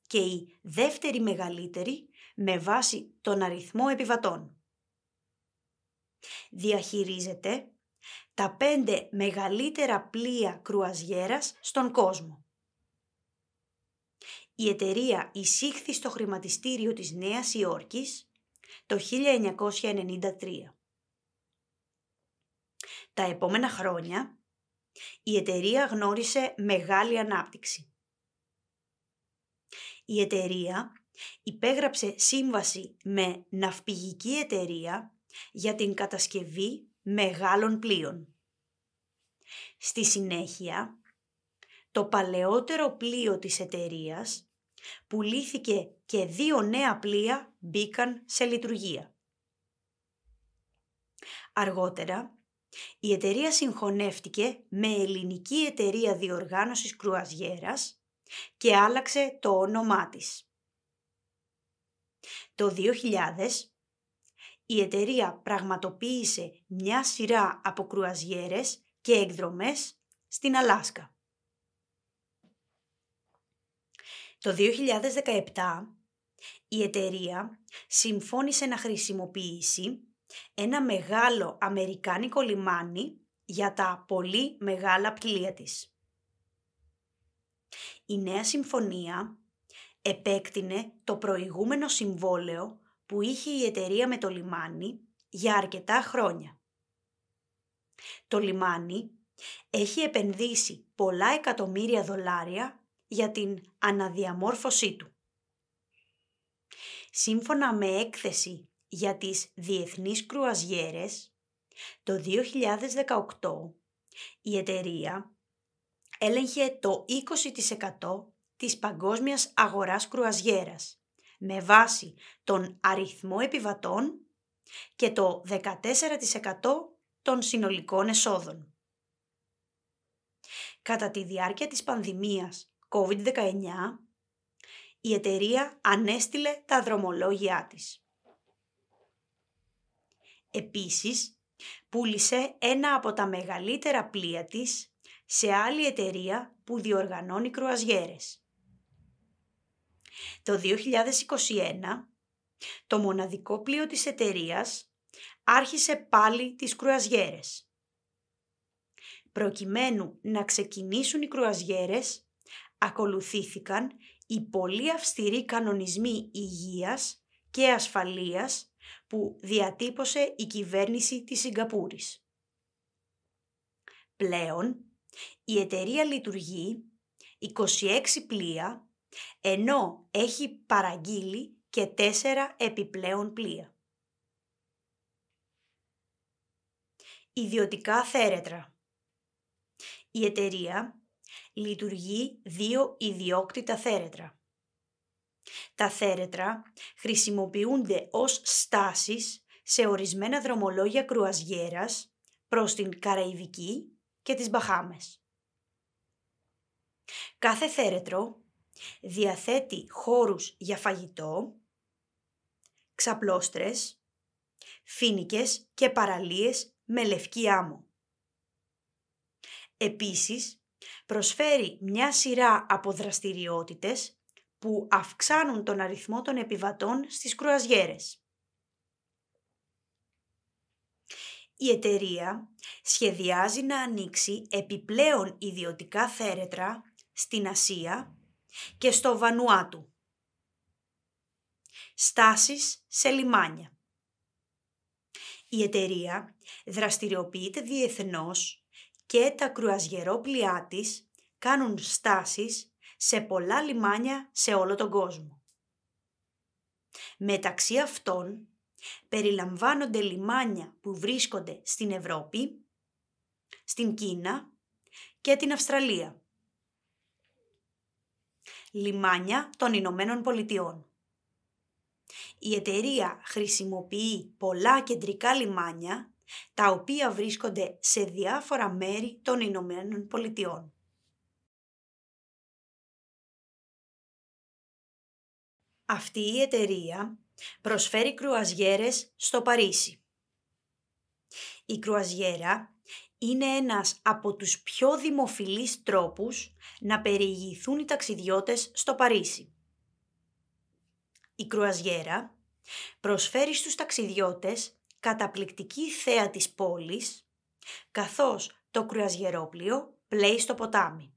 και η δεύτερη μεγαλύτερη με βάση τον αριθμό επιβατών. Διαχειρίζεται τα πέντε μεγαλύτερα πλοία κρουαζιέρας στον κόσμο. Η εταιρεία εισήχθη στο χρηματιστήριο της Νέας Υόρκης το 1993. Τα επόμενα χρόνια η εταιρεία γνώρισε μεγάλη ανάπτυξη. Η εταιρεία υπέγραψε σύμβαση με ναυπηγική εταιρεία για την κατασκευή μεγάλων πλοίων. Στη συνέχεια, το παλαιότερο πλοίο της εταιρείας πουλήθηκε και δύο νέα πλοία μπήκαν σε λειτουργία. Αργότερα, η εταιρεία συγχωνεύτηκε με ελληνική εταιρεία διοργάνωσης κρουαζιέρας και άλλαξε το όνομά της. Το 2000 η εταιρεία πραγματοποίησε μια σειρά από κρουαζιέρες και εκδρομές στην Αλάσκα. Το 2017 η εταιρεία συμφώνησε να χρησιμοποιήσει ένα μεγάλο αμερικάνικο λιμάνι για τα πολύ μεγάλα πλοία της. Η νέα συμφωνία επέκτηνε το προηγούμενο συμβόλαιο που είχε η εταιρεία με το λιμάνι για αρκετά χρόνια. Το λιμάνι έχει επενδύσει πολλά εκατομμύρια δολάρια για την αναδιαμόρφωσή του. Σύμφωνα με έκθεση για τις διεθνείς κρουαζιέρες, το 2018 η εταιρεία έλεγχε το 20% της παγκόσμιας αγοράς κρουαζιέρας με βάση τον αριθμό επιβατών και το 14% των συνολικών εσόδων. Κατά τη διάρκεια της πανδημίας COVID-19, η εταιρεία ανέστηλε τα δρομολόγια της. Επίσης, πούλησε ένα από τα μεγαλύτερα πλοία της σε άλλη εταιρεία που διοργανώνει κρουαζιέρες. Το 2021, το μοναδικό πλοίο της εταιρείας άρχισε πάλι τις κρουαζιέρες. Προκειμένου να ξεκινήσουν οι κρουαζιέρες, ακολουθήθηκαν οι πολύ αυστηροί κανονισμοί υγείας και ασφαλείας που διατύπωσε η κυβέρνηση της Σιγκαπούρης. Πλέον, η εταιρεία λειτουργεί 26 πλοία, ενώ έχει παραγγείλει και 4 επιπλέον πλοία. Ιδιωτικά θέρετρα Η εταιρεία λειτουργεί δύο ιδιόκτητα θέρετρα. Τα θέρετρα χρησιμοποιούνται ως στάσεις σε ορισμένα δρομολόγια κρουαζιέρας προς την Καραϊβική και τις Μπαχάμες. Κάθε θέρετρο διαθέτει χώρους για φαγητό, ξαπλώστρες, φίνικες και παραλίες με λευκή άμμο. Επίσης, προσφέρει μια σειρά από δραστηριότητες που αυξάνουν τον αριθμό των επιβατών στις κρουαζιέρες. Η εταιρεία σχεδιάζει να ανοίξει επιπλέον ιδιωτικά θέρετρα στην Ασία και στο Βανουάτου. Στάσεις σε λιμάνια. Η εταιρεία δραστηριοποιείται διεθνώς και τα κρουαζιερόπλοιά της κάνουν στάσεις σε πολλά λιμάνια σε όλο τον κόσμο. Μεταξύ αυτών περιλαμβάνονται λιμάνια που βρίσκονται στην Ευρώπη, στην Κίνα και την Αυστραλία. Λιμάνια των Ηνωμένων Πολιτειών. Η εταιρεία χρησιμοποιεί πολλά κεντρικά λιμάνια τα οποία βρίσκονται σε διάφορα μέρη των Ηνωμένων Πολιτειών. Αυτή η εταιρεία προσφέρει κρουαζιέρες στο Παρίσι. Η κρουαζιέρα είναι ένας από τους πιο δημοφιλείς τρόπους να περιηγηθούν οι ταξιδιώτες στο Παρίσι. Η κρουαζιέρα προσφέρει στους ταξιδιώτες καταπληκτική θέα της πόλης, καθώς το κρουαζιερόπλιο πλέει στο ποτάμι.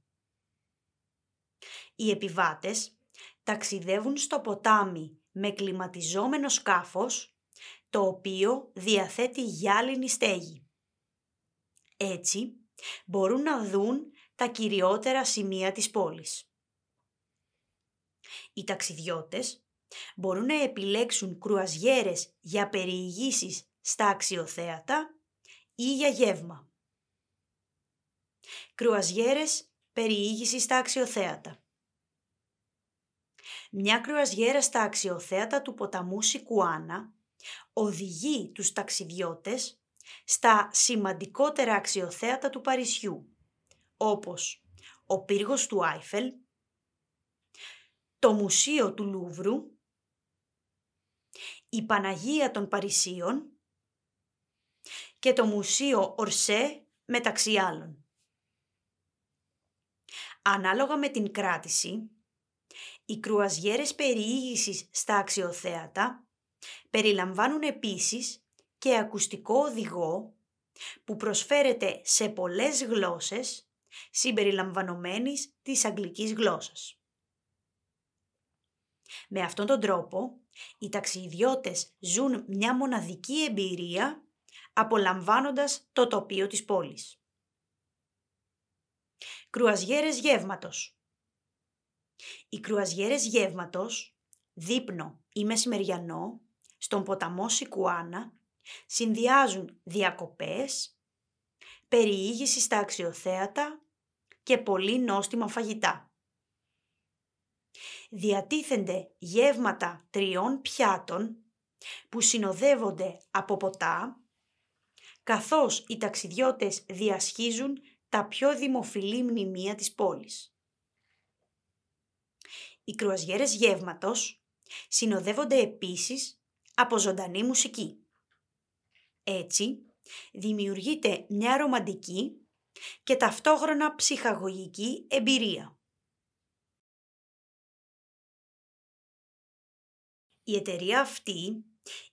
Οι επιβάτες ταξιδεύουν στο ποτάμι με κλιματιζόμενο σκάφος, το οποίο διαθέτει γυάλινη στέγη. Έτσι, μπορούν να δουν τα κυριότερα σημεία της πόλης. Οι ταξιδιώτες μπορούν να επιλέξουν κρουαζιέρες για περιηγήσεις στα αξιοθέατα ή για γεύμα. Κρουαζιέρες περιήγηση στα αξιοθέατα. Μια κρουαζιέρα στα αξιοθέατα του ποταμού Σικουάνα οδηγεί τους ταξιδιώτες στα σημαντικότερα αξιοθέατα του Παρισιού, όπως ο πύργος του Άιφελ, το Μουσείο του Λούβρου, η Παναγία των Παρισίων και το Μουσείο Ορσέ μεταξύ άλλων. Ανάλογα με την κράτηση, οι κρουαζιέρες περιήγησης στα αξιοθέατα περιλαμβάνουν επίσης και ακουστικό οδηγό που προσφέρεται σε πολλές γλώσσες συμπεριλαμβανομένης της αγγλικής γλώσσας. Με αυτόν τον τρόπο, οι ταξιδιώτες ζουν μια μοναδική εμπειρία απολαμβάνοντας το τοπίο της πόλης. Κρουαζιέρες γεύματος Οι κρουαζιέρες γεύματος, δείπνο ή μεσημεριανό, στον ποταμό Σικουάνα, συνδυάζουν διακοπές, περιήγηση στα αξιοθέατα και πολύ νόστιμα φαγητά. Διατίθενται γεύματα τριών πιάτων που συνοδεύονται από ποτά καθώς οι ταξιδιώτες διασχίζουν τα πιο δημοφιλή μνημεία της πόλης. Οι κρουαζιέρες γεύματος συνοδεύονται επίσης από ζωντανή μουσική. Έτσι, δημιουργείται μια ρομαντική και ταυτόχρονα ψυχαγωγική εμπειρία. Η εταιρεία αυτή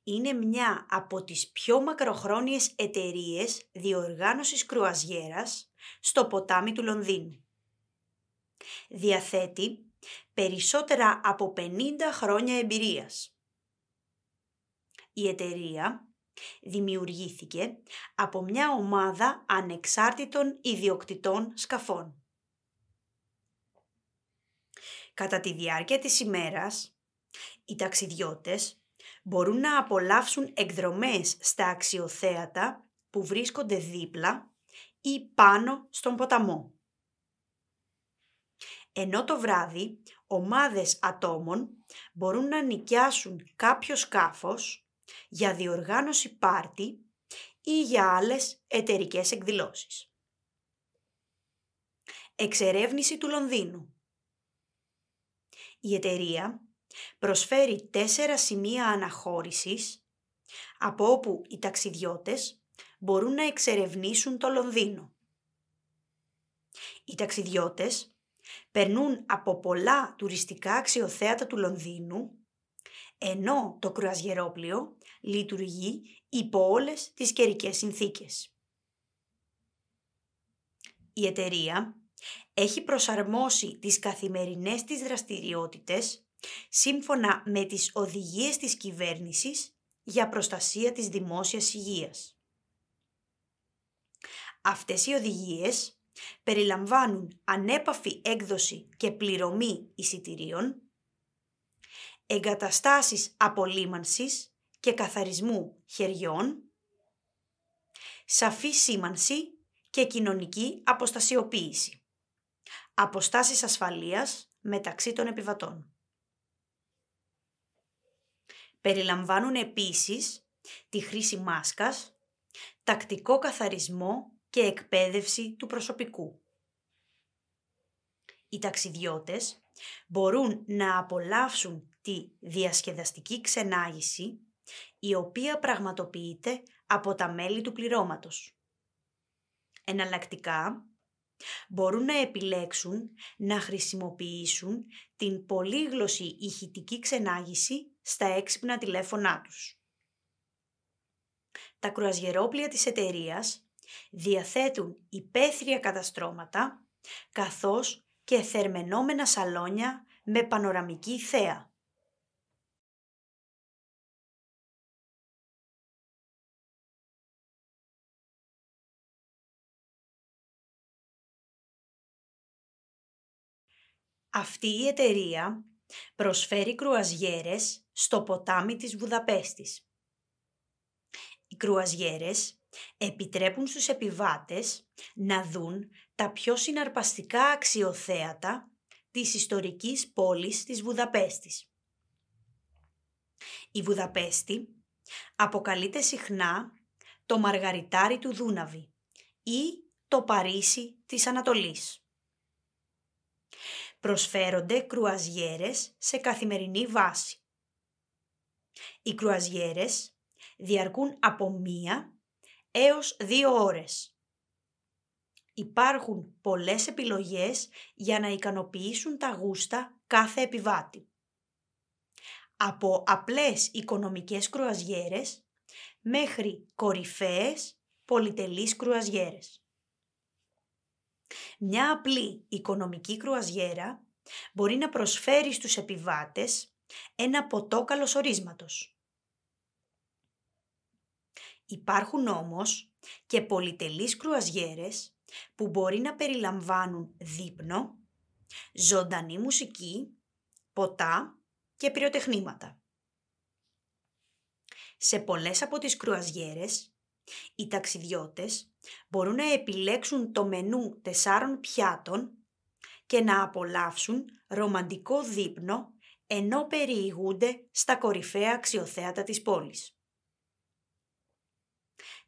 είναι μια από τις πιο μακροχρόνιες εταιρείες διοργάνωσης κρουαζιέρας στο ποτάμι του Λονδίνου. Διαθέτει περισσότερα από 50 χρόνια εμπειρίας. Η εταιρεία δημιουργήθηκε από μια ομάδα ανεξάρτητων ιδιοκτητών σκαφών. Κατά τη διάρκεια της ημέρας, οι ταξιδιώτες μπορούν να απολαύσουν εκδρομές στα αξιοθέατα που βρίσκονται δίπλα ή πάνω στον ποταμό. Ενώ το βράδυ ομάδες ατόμων μπορούν να νοικιάσουν κάποιο σκάφος για διοργάνωση πάρτι ή για άλλες εταιρικές εκδηλώσεις. Εξερεύνηση του Λονδίνου Η εταιρεία προσφέρει τέσσερα σημεία αναχώρησης από όπου οι ταξιδιώτες μπορούν να εξερευνήσουν το Λονδίνο. Οι ταξιδιώτες περνούν από πολλά τουριστικά αξιοθέατα του Λονδίνου, ενώ το κρουαζιερόπλιο λειτουργεί υπό όλες τις καιρικές συνθήκες. Η εταιρεία έχει προσαρμόσει τις καθημερινές της δραστηριότητες σύμφωνα με τις οδηγίες της κυβέρνησης για προστασία της δημόσιας υγείας. Αυτές οι οδηγίες περιλαμβάνουν ανέπαφη έκδοση και πληρωμή εισιτηρίων, εγκαταστάσεις απολύμανσης και καθαρισμού χεριών, σαφή σήμανση και κοινωνική αποστασιοποίηση, αποστάσεις ασφαλείας μεταξύ των επιβατών. Περιλαμβάνουν επίσης τη χρήση μάσκας, τακτικό καθαρισμό και εκπαίδευση του προσωπικού. Οι ταξιδιώτες μπορούν να απολαύσουν τη διασκεδαστική ξενάγηση η οποία πραγματοποιείται από τα μέλη του πληρώματος. Εναλλακτικά, μπορούν να επιλέξουν να χρησιμοποιήσουν την πολύγλωση ηχητική ξενάγηση στα έξυπνα τηλέφωνά τους. Τα κρουαζιερόπλια της εταιρείας διαθέτουν υπαίθρια καταστρώματα καθώς και θερμενόμενα σαλόνια με πανοραμική θέα. Αυτή η εταιρεία προσφέρει κρουαζιέρες στο ποτάμι της Βουδαπέστης. Οι κρουαζιέρες επιτρέπουν στους επιβάτες να δουν τα πιο συναρπαστικά αξιοθέατα της ιστορικής πόλης της Βουδαπέστης. Η Βουδαπέστη αποκαλείται συχνά το Μαργαριτάρι του Δούναβη ή το Παρίσι της Ανατολής προσφέρονται κρουαζιέρες σε καθημερινή βάση. Οι κρουαζιέρες διαρκούν από μία έως δύο ώρες. Υπάρχουν πολλές επιλογές για να ικανοποιήσουν τα γούστα κάθε επιβάτη. Από απλές οικονομικές κρουαζιέρες μέχρι κορυφαίες πολυτελείς κρουαζιέρες. Μια απλή οικονομική κρουαζιέρα μπορεί να προσφέρει στους επιβάτες ένα ποτό καλωσορίσματος. Υπάρχουν όμως και πολυτελείς κρουαζιέρες που μπορεί να περιλαμβάνουν δείπνο, ζωντανή μουσική, ποτά και πυροτεχνήματα. Σε πολλές από τις κρουαζιέρες οι ταξιδιώτες μπορούν να επιλέξουν το μενού τεσσάρων πιάτων και να απολαύσουν ρομαντικό δείπνο ενώ περιηγούνται στα κορυφαία αξιοθέατα της πόλης.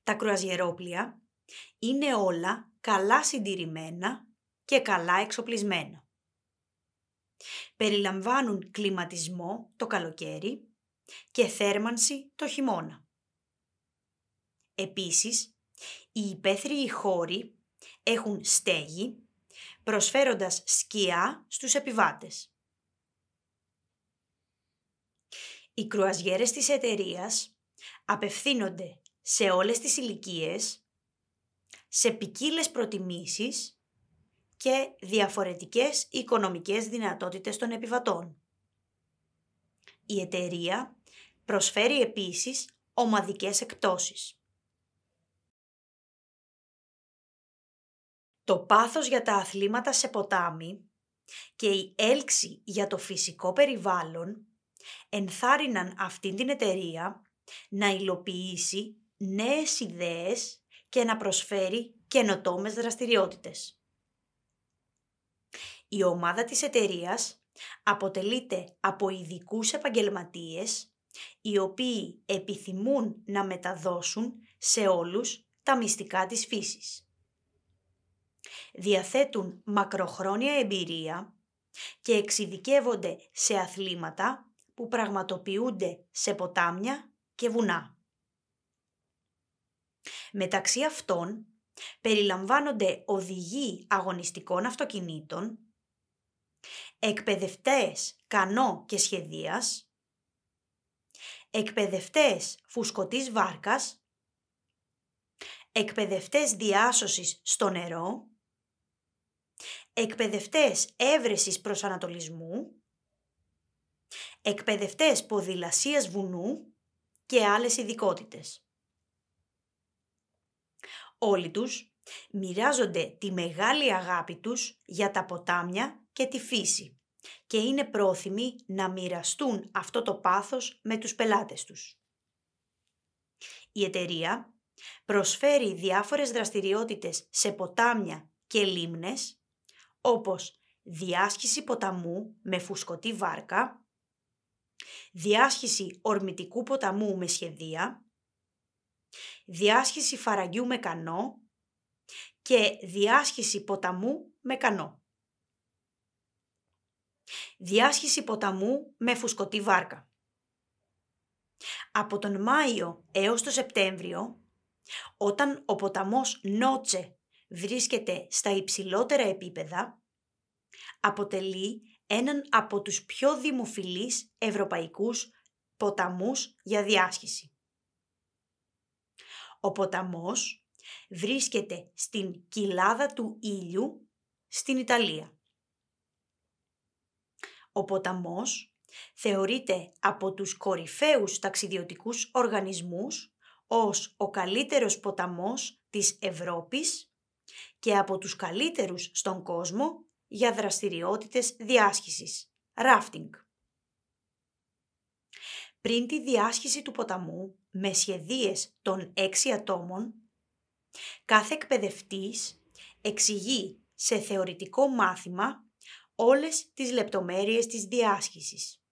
Τα κρουαζιερόπλια είναι όλα καλά συντηρημένα και καλά εξοπλισμένα. Περιλαμβάνουν κλιματισμό το καλοκαίρι και θέρμανση το χειμώνα. Επίσης, οι υπαίθριοι χώροι έχουν στέγη, προσφέροντας σκιά στους επιβάτες. Οι κρουαζιέρες της εταιρείας απευθύνονται σε όλες τις ηλικίες, σε ποικίλες προτιμήσεις και διαφορετικές οικονομικές δυνατότητες των επιβατών. Η εταιρεία προσφέρει επίσης ομαδικές εκπτώσεις. Το πάθος για τα αθλήματα σε ποτάμι και η έλξη για το φυσικό περιβάλλον ενθάρρυναν αυτήν την εταιρεία να υλοποιήσει νέες ιδέες και να προσφέρει καινοτόμες δραστηριότητες. Η ομάδα της εταιρείας αποτελείται από ειδικούς επαγγελματίες οι οποίοι επιθυμούν να μεταδώσουν σε όλους τα μυστικά της φύσης διαθέτουν μακροχρόνια εμπειρία και εξειδικεύονται σε αθλήματα που πραγματοποιούνται σε ποτάμια και βουνά. Μεταξύ αυτών περιλαμβάνονται οδηγοί αγωνιστικών αυτοκινήτων, εκπαιδευτές κανό και σχεδίας, εκπαιδευτές φουσκωτής βάρκας, εκπαιδευτές διάσωσης στο νερό, εκπαιδευτές έβρεσης προσανατολισμού, εκπαιδευτές ποδηλασίας βουνού και άλλες ειδικότητες. Όλοι τους μοιράζονται τη μεγάλη αγάπη τους για τα ποτάμια και τη φύση και είναι πρόθυμοι να μοιραστούν αυτό το πάθος με τους πελάτες τους. Η εταιρεία προσφέρει διάφορες δραστηριότητες σε ποτάμια και λίμνες όπως διάσχιση ποταμού με φουσκωτή βάρκα, διάσχιση ορμητικού ποταμού με σχεδία, διάσχιση φαραγγιού με κανό και διάσχιση ποταμού με κανό. Διάσχιση ποταμού με φουσκωτή βάρκα. Από τον Μάιο έως τον Σεπτέμβριο, όταν ο ποταμός Νότσε βρίσκεται στα υψηλότερα επίπεδα, αποτελεί έναν από τους πιο δημοφιλείς ευρωπαϊκούς ποταμούς για διάσχιση. Ο ποταμός βρίσκεται στην κοιλάδα του ήλιου στην Ιταλία. Ο ποταμός θεωρείται από τους κορυφαίους ταξιδιωτικούς οργανισμούς ως ο καλύτερος ποταμός της Ευρώπης και από τους καλύτερους στον κόσμο για δραστηριότητες διάσχισης, rafting. Πριν τη διάσχιση του ποταμού με σχεδίες των έξι ατόμων, κάθε εκπαιδευτής εξηγεί σε θεωρητικό μάθημα όλες τις λεπτομέρειες της διάσχισης.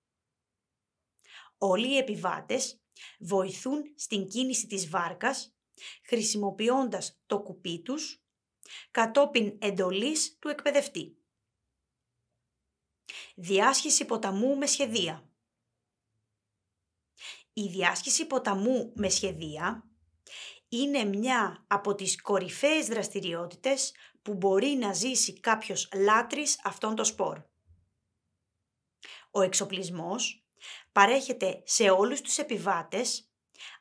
Όλοι οι επιβάτες βοηθούν στην κίνηση της βάρκας χρησιμοποιώντας το κουπί τους κατόπιν εντολής του εκπαιδευτή. Διάσχιση ποταμού με σχεδία Η διάσχιση ποταμού με σχεδία είναι μια από τις κορυφαίες δραστηριότητες που μπορεί να ζήσει κάποιος λάτρης αυτόν το σπορ. Ο εξοπλισμός παρέχεται σε όλους τους επιβάτες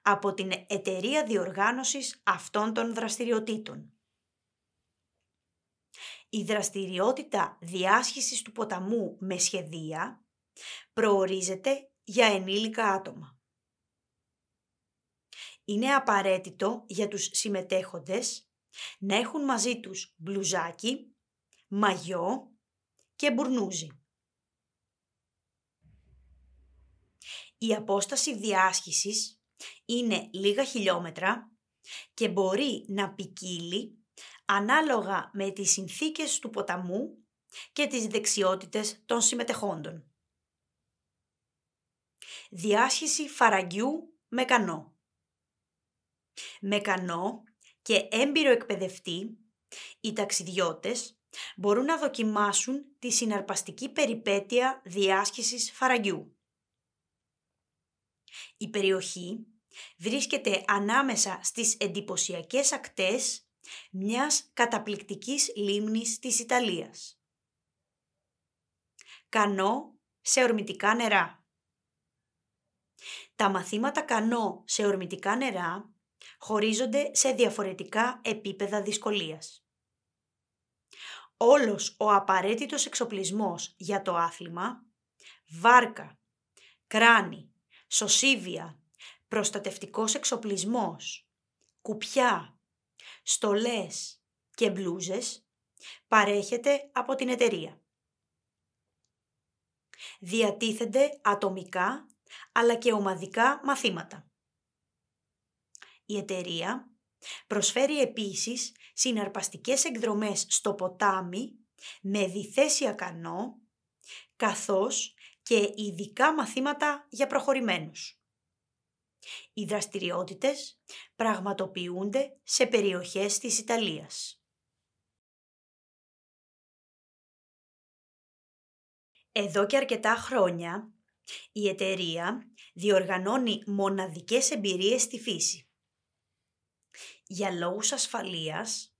από την εταιρεία διοργάνωσης αυτών των δραστηριοτήτων. Η δραστηριότητα διάσχισης του ποταμού με σχεδία προορίζεται για ενήλικα άτομα. Είναι απαραίτητο για τους συμμετέχοντες να έχουν μαζί τους μπλουζάκι, μαγιό και μπουρνούζι. Η απόσταση διάσχισης είναι λίγα χιλιόμετρα και μπορεί να ποικίλει ανάλογα με τις συνθήκες του ποταμού και τις δεξιότητες των συμμετεχόντων. Διάσχιση φαραγγιού με κανό. Με κανό και έμπειρο εκπαιδευτή, οι ταξιδιώτες μπορούν να δοκιμάσουν τη συναρπαστική περιπέτεια διάσχισης φαραγγιού. Η περιοχή βρίσκεται ανάμεσα στις εντυπωσιακές ακτές μιας καταπληκτικής λίμνης της Ιταλίας. Κανό σε ορμητικά νερά. Τα μαθήματα κανό σε ορμητικά νερά χωρίζονται σε διαφορετικά επίπεδα δυσκολίας. Όλος ο απαραίτητος εξοπλισμός για το άθλημα, βάρκα, κράνη, σωσίβια, προστατευτικός εξοπλισμός, κουπιά, στολές και μπλούζες παρέχεται από την εταιρεία. Διατίθενται ατομικά αλλά και ομαδικά μαθήματα. Η εταιρεία προσφέρει επίσης συναρπαστικές εκδρομές στο ποτάμι με διθέσια κανό καθώς και ειδικά μαθήματα για προχωρημένους. Οι δραστηριότητες πραγματοποιούνται σε περιοχές της Ιταλίας. Εδώ και αρκετά χρόνια η εταιρεία διοργανώνει μοναδικές εμπειρίες στη φύση. Για λόγους ασφαλείας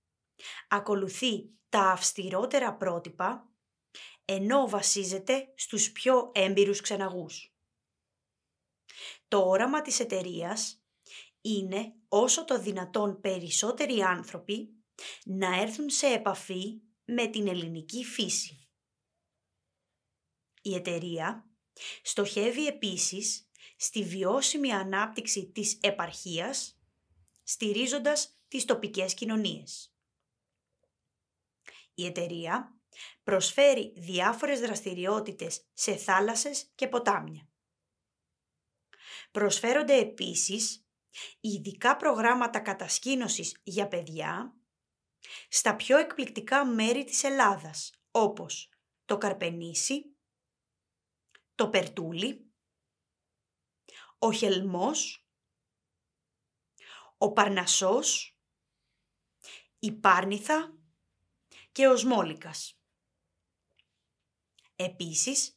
ακολουθεί τα αυστηρότερα πρότυπα ενώ βασίζεται στους πιο έμπειρους ξεναγούς. Το όραμα της εταιρείας είναι όσο το δυνατόν περισσότεροι άνθρωποι να έρθουν σε επαφή με την ελληνική φύση. Η εταιρεία στοχεύει επίσης στη βιώσιμη ανάπτυξη της επαρχίας, στηρίζοντας τις τοπικές κοινωνίες. Η εταιρεία προσφέρει διάφορες δραστηριότητες σε θάλασσες και ποτάμια. Προσφέρονται επίσης ειδικά προγράμματα κατασκήνωσης για παιδιά στα πιο εκπληκτικά μέρη της Ελλάδας, όπως το Καρπενήσι, το Περτούλι, ο Χελμός, ο Παρνασσός, η Πάρνηθα και ο Σμόλικας. Επίσης,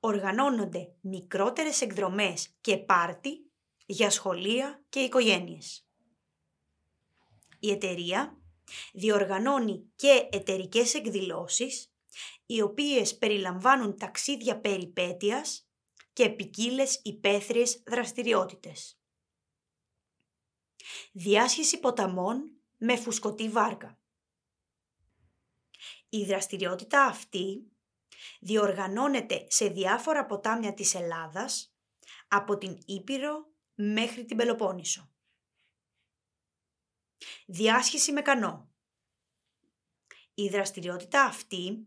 οργανώνονται μικρότερες εκδρομές και πάρτι για σχολεία και οικογένειες. Η εταιρεία διοργανώνει και εταιρικές εκδηλώσεις, οι οποίες περιλαμβάνουν ταξίδια περιπέτειας και ποικίλες υπαίθριες δραστηριότητες. Διάσχεση ποταμών με φουσκωτή βάρκα. Η δραστηριότητα αυτή διοργανώνεται σε διάφορα ποτάμια της Ελλάδας, από την Ήπειρο μέχρι την Πελοπόννησο. Διάσχεση με κανό. Η δραστηριότητα αυτή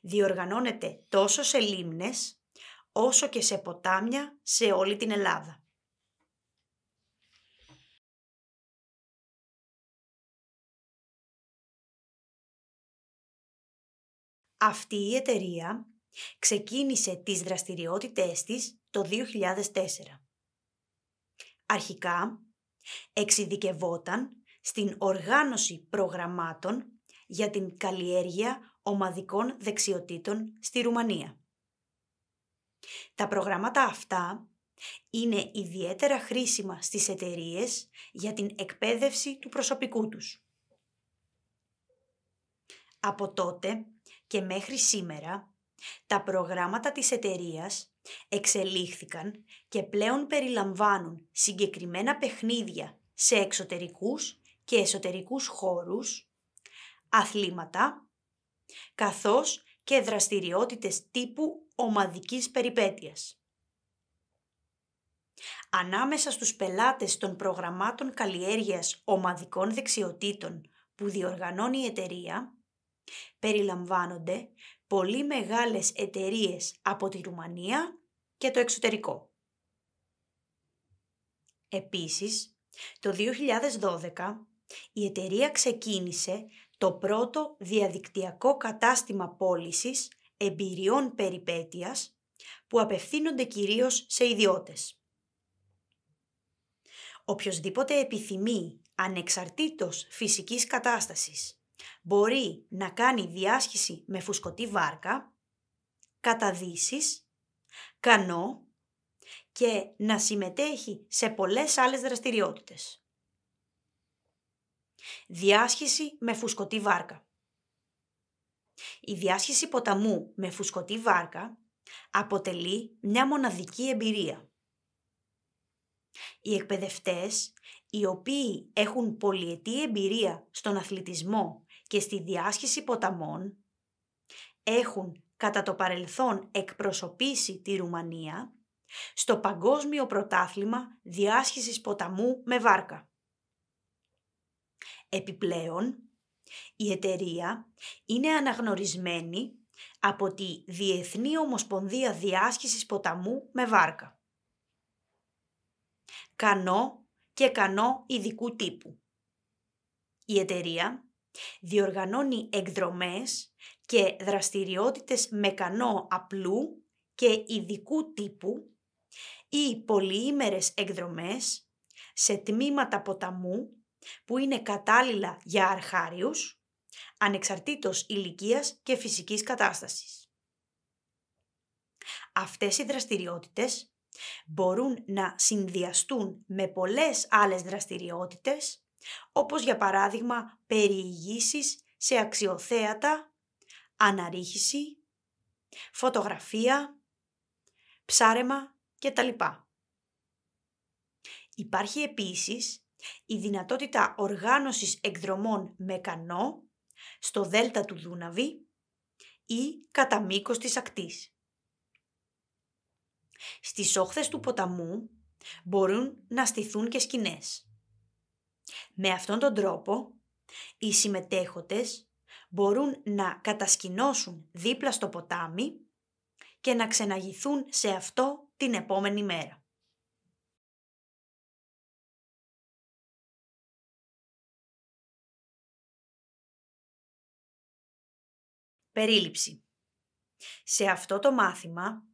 διοργανώνεται τόσο σε λίμνες όσο και σε ποτάμια σε όλη την Ελλάδα. Αυτή η εταιρεία ξεκίνησε τις δραστηριότητές της το 2004. Αρχικά εξειδικευόταν στην οργάνωση προγραμμάτων για την καλλιέργεια ομαδικών δεξιοτήτων στη Ρουμανία. Τα προγράμματα αυτά είναι ιδιαίτερα χρήσιμα στις εταιρείες για την εκπαίδευση του προσωπικού τους. Από τότε και μέχρι σήμερα, τα προγράμματα της εταιρείας εξελίχθηκαν και πλέον περιλαμβάνουν συγκεκριμένα παιχνίδια σε εξωτερικούς και εσωτερικούς χώρους, αθλήματα, καθώς και δραστηριότητες τύπου ομαδικής περιπέτειας. Ανάμεσα στους πελάτες των προγραμμάτων καλλιέργειας ομαδικών δεξιοτήτων που διοργανώνει η εταιρεία, περιλαμβάνονται πολύ μεγάλες εταιρείες από τη Ρουμανία και το εξωτερικό. Επίσης, το 2012 η εταιρεία ξεκίνησε το πρώτο διαδικτυακό κατάστημα πώλησης εμπειριών περιπέτειας που απευθύνονται κυρίως σε ιδιώτες. Οποιοςδήποτε επιθυμεί ανεξαρτήτως φυσικής κατάστασης μπορεί να κάνει διάσχηση με φουσκωτή βάρκα, καταδύσεις, κανό και να συμμετέχει σε πολλές άλλες δραστηριότητες. Διάσχηση με φουσκωτή βάρκα. Η διάσχηση ποταμού με φουσκωτή βάρκα αποτελεί μια μοναδική εμπειρία. Οι εκπαιδευτές, οι οποίοι έχουν πολυετή εμπειρία στον αθλητισμό και στη διάσχηση ποταμών, έχουν κατά το παρελθόν εκπροσωπήσει τη Ρουμανία στο Παγκόσμιο Πρωτάθλημα Διάσχησης Ποταμού με Βάρκα. Επιπλέον, η εταιρεία είναι αναγνωρισμένη από τη Διεθνή Ομοσπονδία Διάσχησης Ποταμού με Βάρκα. Κανό και κανό ειδικού τύπου. Η εταιρεία διοργανώνει εκδρομές και δραστηριότητες με κανό απλού και ειδικού τύπου ή πολυήμερες εκδρομές σε τμήματα ποταμού που είναι κατάλληλα για αρχάριους, ανεξαρτήτως ηλικίας και φυσικής κατάστασης. Αυτές οι δραστηριότητες μπορούν να συνδυαστούν με πολλές άλλες δραστηριότητες, όπως για παράδειγμα περιηγήσεις σε αξιοθέατα, αναρρίχηση, φωτογραφία, ψάρεμα κτλ. Υπάρχει επίσης η δυνατότητα οργάνωσης εκδρομών με κανό στο δέλτα του Δούναβη ή κατά μήκος της ακτής. Στις όχθες του ποταμού μπορούν να στηθούν και σκηνές. Με αυτόν τον τρόπο, οι συμμετέχοντες μπορούν να κατασκηνώσουν δίπλα στο ποτάμι και να ξεναγηθούν σε αυτό την επόμενη μέρα. Περίληψη. Σε αυτό το μάθημα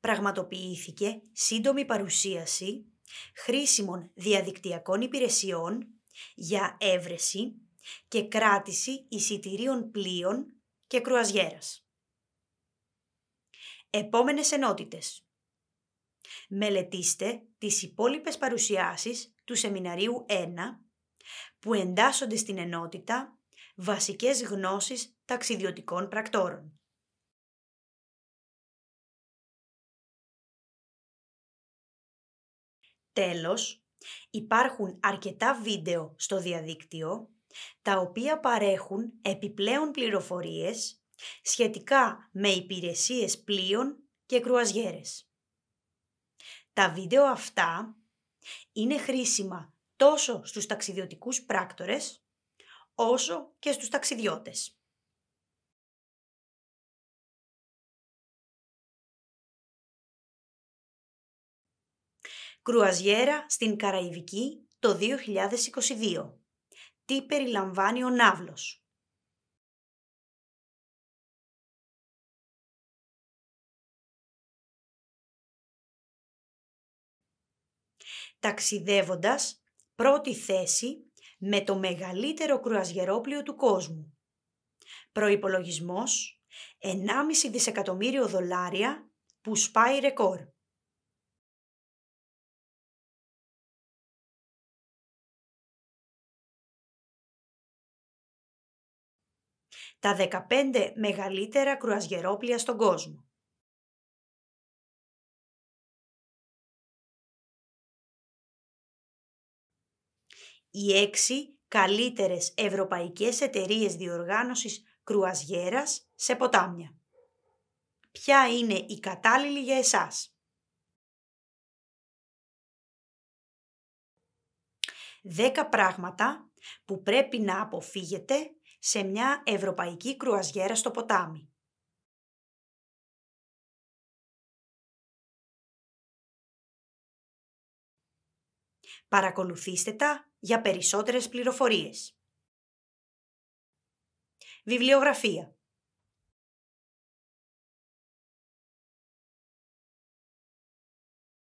πραγματοποιήθηκε σύντομη παρουσίαση χρήσιμων διαδικτυακών υπηρεσιών για έβρεση και κράτηση εισιτηρίων πλοίων και κρουαζιέρας. Επόμενες ενότητες. Μελετήστε τις υπόλοιπες παρουσιάσεις του Σεμιναρίου 1 που εντάσσονται στην ενότητα Βασικές γνώσεις ταξιδιωτικών πρακτόρων. Τέλος, υπάρχουν αρκετά βίντεο στο διαδίκτυο τα οποία παρέχουν επιπλέον πληροφορίες σχετικά με υπηρεσίες πλοίων και κρουαζιέρες. Τα βίντεο αυτά είναι χρήσιμα τόσο στους ταξιδιωτικούς πράκτορες, όσο και στους ταξιδιώτες. Κρουαζιέρα στην Καραϊβική το 2022. Τι περιλαμβάνει ο ναύλος; Ταξιδεύοντας πρώτη θέση με το μεγαλύτερο κρουαζιερόπλιο του κόσμου. Προϋπολογισμός 1,5 δισεκατομμύριο δολάρια που σπάει ρεκόρ. Τα 15 μεγαλύτερα κρουαζιερόπλια στον κόσμο. Οι έξι καλύτερες ευρωπαϊκές εταιρείες διοργάνωσης κρουαζιέρας σε ποτάμια. Ποια είναι η κατάλληλη για εσάς; 10 πράγματα που πρέπει να αποφύγετε σε μια ευρωπαϊκή κρουαζιέρα στο ποτάμι. Παρακολουθήστε τα για περισσότερες πληροφορίες. Βιβλιογραφία